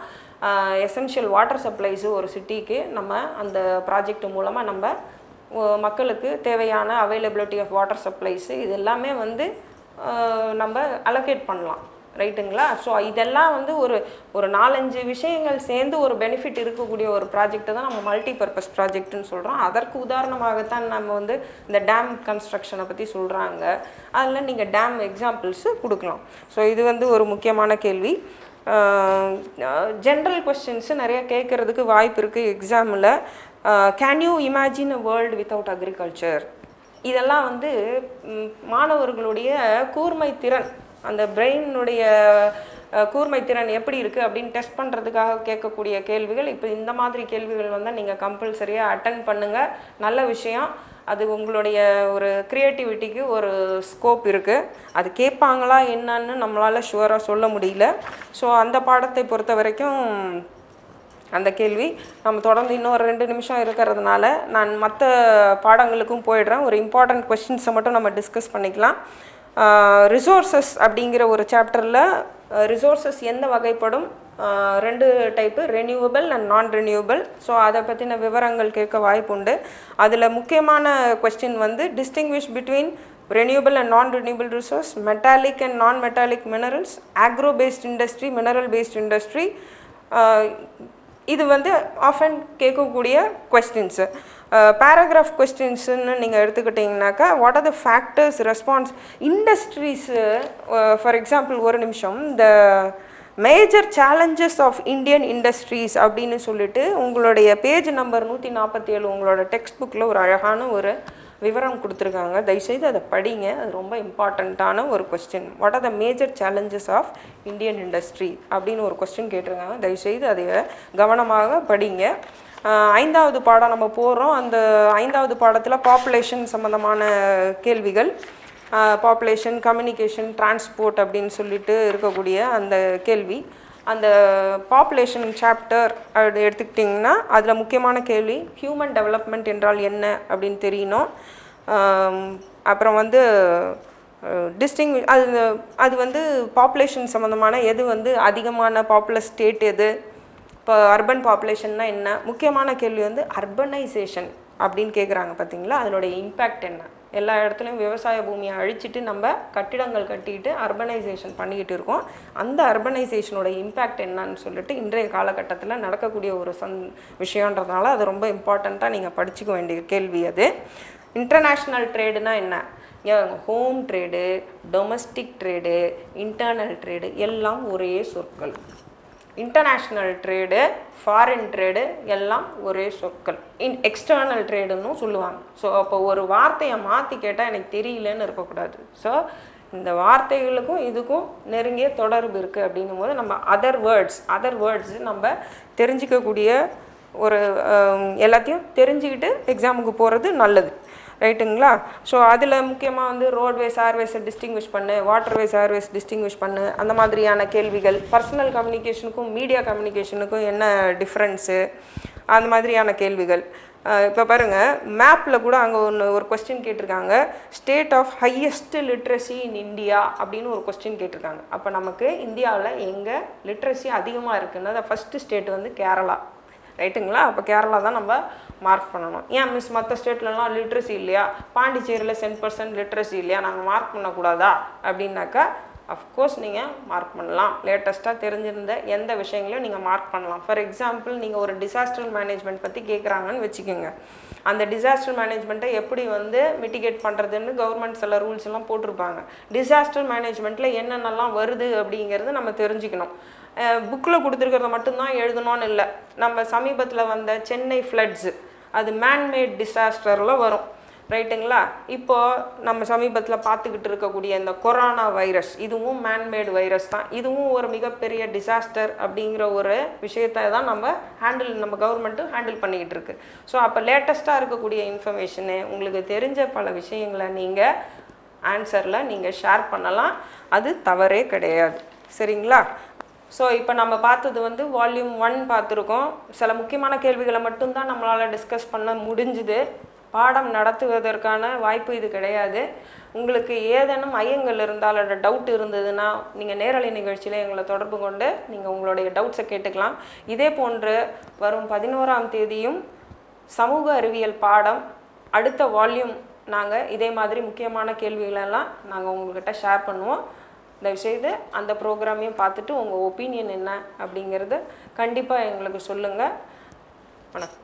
எசென்ஷியல் வாட்டர் சப்ளைஸு ஒரு சிட்டிக்கு நம்ம அந்த ப்ராஜெக்ட் மூலமாக நம்ம மக்களுக்கு தேவையான அவைலபிலிட்டி ஆஃப் வாட்டர் சப்ளைஸு இது எல்லாமே வந்து நம்ம அலோகேட் பண்ணலாம். ரைட்டுங்களா ஸோ இதெல்லாம் வந்து ஒரு ஒரு நாலஞ்சு விஷயங்கள் சேர்ந்து ஒரு பெனிஃபிட் இருக்கக்கூடிய ஒரு ப்ராஜெக்ட்டை தான் நம்ம மல்டி பர்பஸ் ப்ராஜெக்ட்னு சொல்கிறோம் அதற்கு உதாரணமாகத்தான் நம்ம வந்து இந்த டேம் கன்ஸ்ட்ரக்ஷனை பற்றி சொல்கிறாங்க அதில் நீங்கள் டேம் எக்ஸாம்பிள்ஸு கொடுக்கலாம். ஸோ இது வந்து ஒரு முக்கியமான கேள்வி. ஜென்ரல் கொஸ்டின்ஸு நிறைய கேட்குறதுக்கு வாய்ப்பு இருக்குது எக்ஸாமில் can you imagine a world without agriculture இதெல்லாம் வந்து மாணவர்களுடைய கூர்மை திறன் அந்த பிரெயினுடைய கூர்மை திறன் எப்படி இருக்குது அப்படின்னு டெஸ்ட் பண்ணுறதுக்காக கேட்கக்கூடிய கேள்விகள் இப்போ இந்த மாதிரி கேள்விகள் வந்தால் நீங்கள் கம்பல்சரியாக அட்டன் பண்ணுங்கள் நல்ல விஷயம். அது உங்களுடைய ஒரு க்ரியேட்டிவிட்டிக்கு ஒரு ஸ்கோப் இருக்குது அது கேட்பாங்களா என்னன்னு நம்மளால் ஷுவராக சொல்ல முடியல. ஸோ அந்த பாடத்தை பொறுத்த வரைக்கும் அந்த கேள்வி. நம்ம தொடர்ந்து இன்னும் ஒரு ரெண்டு நிமிஷம் இருக்கிறதுனால நான் மற்ற பாடங்களுக்கும் போயிடுறேன். ஒரு இம்பார்ட்டண்ட் கொஸ்டின்ஸை மட்டும் நம்ம டிஸ்கஸ் பண்ணிக்கலாம். ரிசோர்ஸஸ் அப்படிங்கிற ஒரு சாப்டரில் ரிசோர்ஸஸ் எந்த வகைப்படும்? ரெண்டு type renewable and non renewable so அதை பற்றின விவரங்கள் கேட்க வாய்ப்புண்டு. அதில் முக்கியமான கொஸ்டின் வந்து distinguish between renewable and non-renewable resource, metallic and non-metallic minerals, agro-based industry, mineral-based industry. இது வந்து ஆஃபன் கேட்கக்கூடிய கொஸ்டின்ஸு பேராகிராஃப் கொஸ்டின்ஸுன்னு நீங்கள் எடுத்துக்கிட்டிங்கனாக்கா what are the factors response industries for example ஒரு நிமிஷம் இந்த major challenges of Indian industries அப்படின்னு சொல்லிட்டு உங்களுடைய பேஜ் நம்பர் நூற்றி நாற்பத்தி ஏழு உங்களோட டெக்ஸ்ட் புக்கில் ஒரு அழகான ஒரு விவரம் கொடுத்துருக்காங்க. தயவுசெய்து அதை படிங்க. அது ரொம்ப இம்பார்ட்டண்ட்டான ஒரு question what are the major challenges of Indian industry அப்படின்னு ஒரு கொஸ்டின் கேட்டிருக்காங்க. தயவுசெய்து அதை கவனமாக படிங்க. ஐந்தாவது பாடம் நம்ம போகிறோம் அந்த ஐந்தாவது பாடத்தில் பாப்புலேஷன் சம்மந்தமான கேள்விகள் பாப்புலேஷன் கம்யூனிகேஷன் டிரான்ஸ்போர்ட் அப்படின்னு சொல்லிட்டு இருக்கக்கூடிய அந்த கேள்வி. அந்த பாப்புலேஷன் சாப்டர் அப்படி எடுத்துக்கிட்டிங்கன்னா அதில் முக்கியமான கேள்வி ஹியூமன் டெவலப்மெண்ட் என்றால் என்ன அப்படின்னு தெரியணும். அப்புறம் வந்து டிஸ்டிங் அது அது வந்து பாப்புலேஷன் சம்மந்தமான எது வந்து அதிகமான பாப்புலர் ஸ்டேட் எது? இப்போ அர்பன் பாப்புலேஷன்னா என்ன? முக்கியமான கேள்வி வந்து அர்பனைசேஷன் அப்படின்னு கேட்குறாங்க பார்த்தீங்களா அதனுடைய இம்பேக்ட் என்ன? எல்லா இடத்துலையும் விவசாய பூமியை அழிச்சிட்டு நம்ம கட்டிடங்கள் கட்டிட்டு அர்பனைசேஷன் பண்ணிக்கிட்டு இருக்கோம். அந்த அர்பனைசேஷனோட இம்பேக்ட் என்னன்னு சொல்லிட்டு இன்றைய காலகட்டத்தில் நடக்கக்கூடிய ஒரு சந் விஷயன்றதுனால அது ரொம்ப இம்பார்ட்டண்ட்டாக நீங்கள் படிச்சுக்க வேண்டிய கேள்வி அது. இன்டர்நேஷ்னல் ட்ரேடுனா என்ன? Home trade domestic trade internal trade எல்லாம் ஒரே சொற்கள். இன்டர்நேஷ்னல் ட்ரேடு ஃபாரின் ட்ரேடு எல்லாம் ஒரே சொற்கள். இன் எக்ஸ்டர்னல் ட்ரேடுன்னு சொல்லுவாங்க. ஸோ அப்போ ஒரு வார்த்தையை மாற்றி கேட்டால் எனக்கு தெரியலன்னு இருக்கக்கூடாது. ஸோ இந்த வார்த்தைகளுக்கும் இதுக்கும் நெருங்கிய தொடர்பு இருக்குது அப்படின்னும் போது நம்ம அதர் வேர்ட்ஸ் அதர் வேர்ட்ஸ் நம்ம தெரிஞ்சிக்கக்கூடிய ஒரு எல்லாத்தையும் தெரிஞ்சுக்கிட்டு எக்ஸாமுக்கு போகிறது நல்லது. ரைட்டுங்களா? ஸோ அதில் முக்கியமாக வந்து ரோட்வேஸ் ஏர்வேஸை டிஸ்டிங்விஷ் பண்ணு வாட்டர்வேஸ் ஏர்வேஸ் டிஸ்டிங்விஷ் பண்ணு அந்த மாதிரியான கேள்விகள் பர்சனல் கம்யூனிகேஷனுக்கும் மீடியா கம்யூனிகேஷனுக்கும் என்ன டிஃப்ரென்ஸு அந்த மாதிரியான கேள்விகள். இப்போ பாருங்கள் மேப்பில் கூட அங்கே ஒன்று ஒரு கொஸ்டின் கேட்டிருக்காங்க. State of highest literacy in India அப்படின்னு ஒரு கொஸ்டின் கேட்டிருக்காங்க. அப்போ நமக்கு இந்தியாவில் எங்கே லிட்ரஸி அதிகமாக இருக்குன்னா ஃபஸ்ட்டு ஸ்டேட் வந்து கேரளா. ரைட்டுங்களா? அப்போ கேரளா தான் நம்ம மார்க் பண்ணணும். ஏன் மிஸ் மற்ற ஸ்டேட்லலாம் லிட்ரஸி இல்லையா? பாண்டிச்சேரியில் சென்ட் பர்சன்ட் லிட்ரஸி இல்லையா? நாங்கள் மார்க் பண்ணக்கூடாதா? அப்படின்னாக்கா அஃப்கோர்ஸ் நீங்கள் மார்க் பண்ணலாம். லேட்டஸ்ட்டாக தெரிஞ்சிருந்த எந்த விஷயங்களையும் நீங்கள் மார்க் பண்ணலாம். ஃபார் எக்ஸாம்பிள் நீங்கள் ஒரு டிசாஸ்டர் மேனேஜ்மெண்ட் பற்றி கேட்குறாங்கன்னு வச்சுக்கோங்க. அந்த டிசாஸ்டர் மேனேஜ்மெண்ட்டை எப்படி வந்து மிட்டிகேட் பண்ணுறதுன்னு கவர்மெண்ட் சில ரூல்ஸ் எல்லாம் போட்டிருப்பாங்க. டிசாஸ்டர் மேனேஜ்மெண்ட்டில் என்னென்னலாம் வருது அப்படிங்கிறது நம்ம தெரிஞ்சுக்கணும். புக்கில் கொடுத்துருக்கிறத மட்டும்தான் எழுதணும்னு இல்லை. நம்ம சமீபத்தில் வந்த சென்னை ஃப்ளட்ஸு அது மேன்மேட் டிசாஸ்டரில் வரும். ரைட்டுங்களா இப்போது நம்ம சமீபத்தில் பார்த்துக்கிட்டு இருக்கக்கூடிய இந்த கொரோனா வைரஸ் இதுவும் மேன்மேடு வைரஸ் தான். இதுவும் ஒரு மிகப்பெரிய டிசாஸ்டர் அப்படிங்கிற ஒரு விஷயத்தை தான் நம்ம ஹேண்டில் நம்ம கவர்மெண்ட்டும் ஹேண்டில் பண்ணிக்கிட்டு இருக்கு. ஸோ அப்போ லேட்டஸ்ட்டாக இருக்கக்கூடிய இன்ஃபர்மேஷனு உங்களுக்கு தெரிஞ்ச பல விஷயங்களை நீங்கள் ஆன்சரில் நீங்கள் ஷேர் பண்ணலாம். அது தவறே கிடையாது. சரிங்களா? ஸோ இப்போ நம்ம பார்த்தது வந்து வால்யூம் ஒன் பார்த்துருக்கோம். சில முக்கியமான கேள்விகளை மட்டும்தான் நம்மளால் டிஸ்கஸ் பண்ண முடிஞ்சுது. பாடம் நடத்துவதற்கான வாய்ப்பு இது கிடையாது. உங்களுக்கு ஏதேனும் ஐயங்கள் இருந்தால் அல்லது டவுட் இருந்ததுன்னா நீங்கள் நேரலை நிகழ்ச்சியில் எங்களை தொடர்பு கொண்டு நீங்கள் உங்களுடைய டவுட்ஸை கேட்டுக்கலாம். இதே போன்று வரும் பதினோராம் தேதியும் சமூக அறிவியல் பாடம் அடுத்த வால்யூம் நாங்கள் இதே மாதிரி முக்கியமான கேள்விகளெல்லாம் நாங்கள் உங்கள்கிட்ட ஷேர் பண்ணுவோம். தயவுசெய்து அந்த ப்ரோக்ராமையும் பார்த்துட்டு உங்கள் ஒப்பீனியன் என்ன அப்படிங்கிறது கண்டிப்பாக எங்களுக்கு சொல்லுங்கள் வணக்கம்.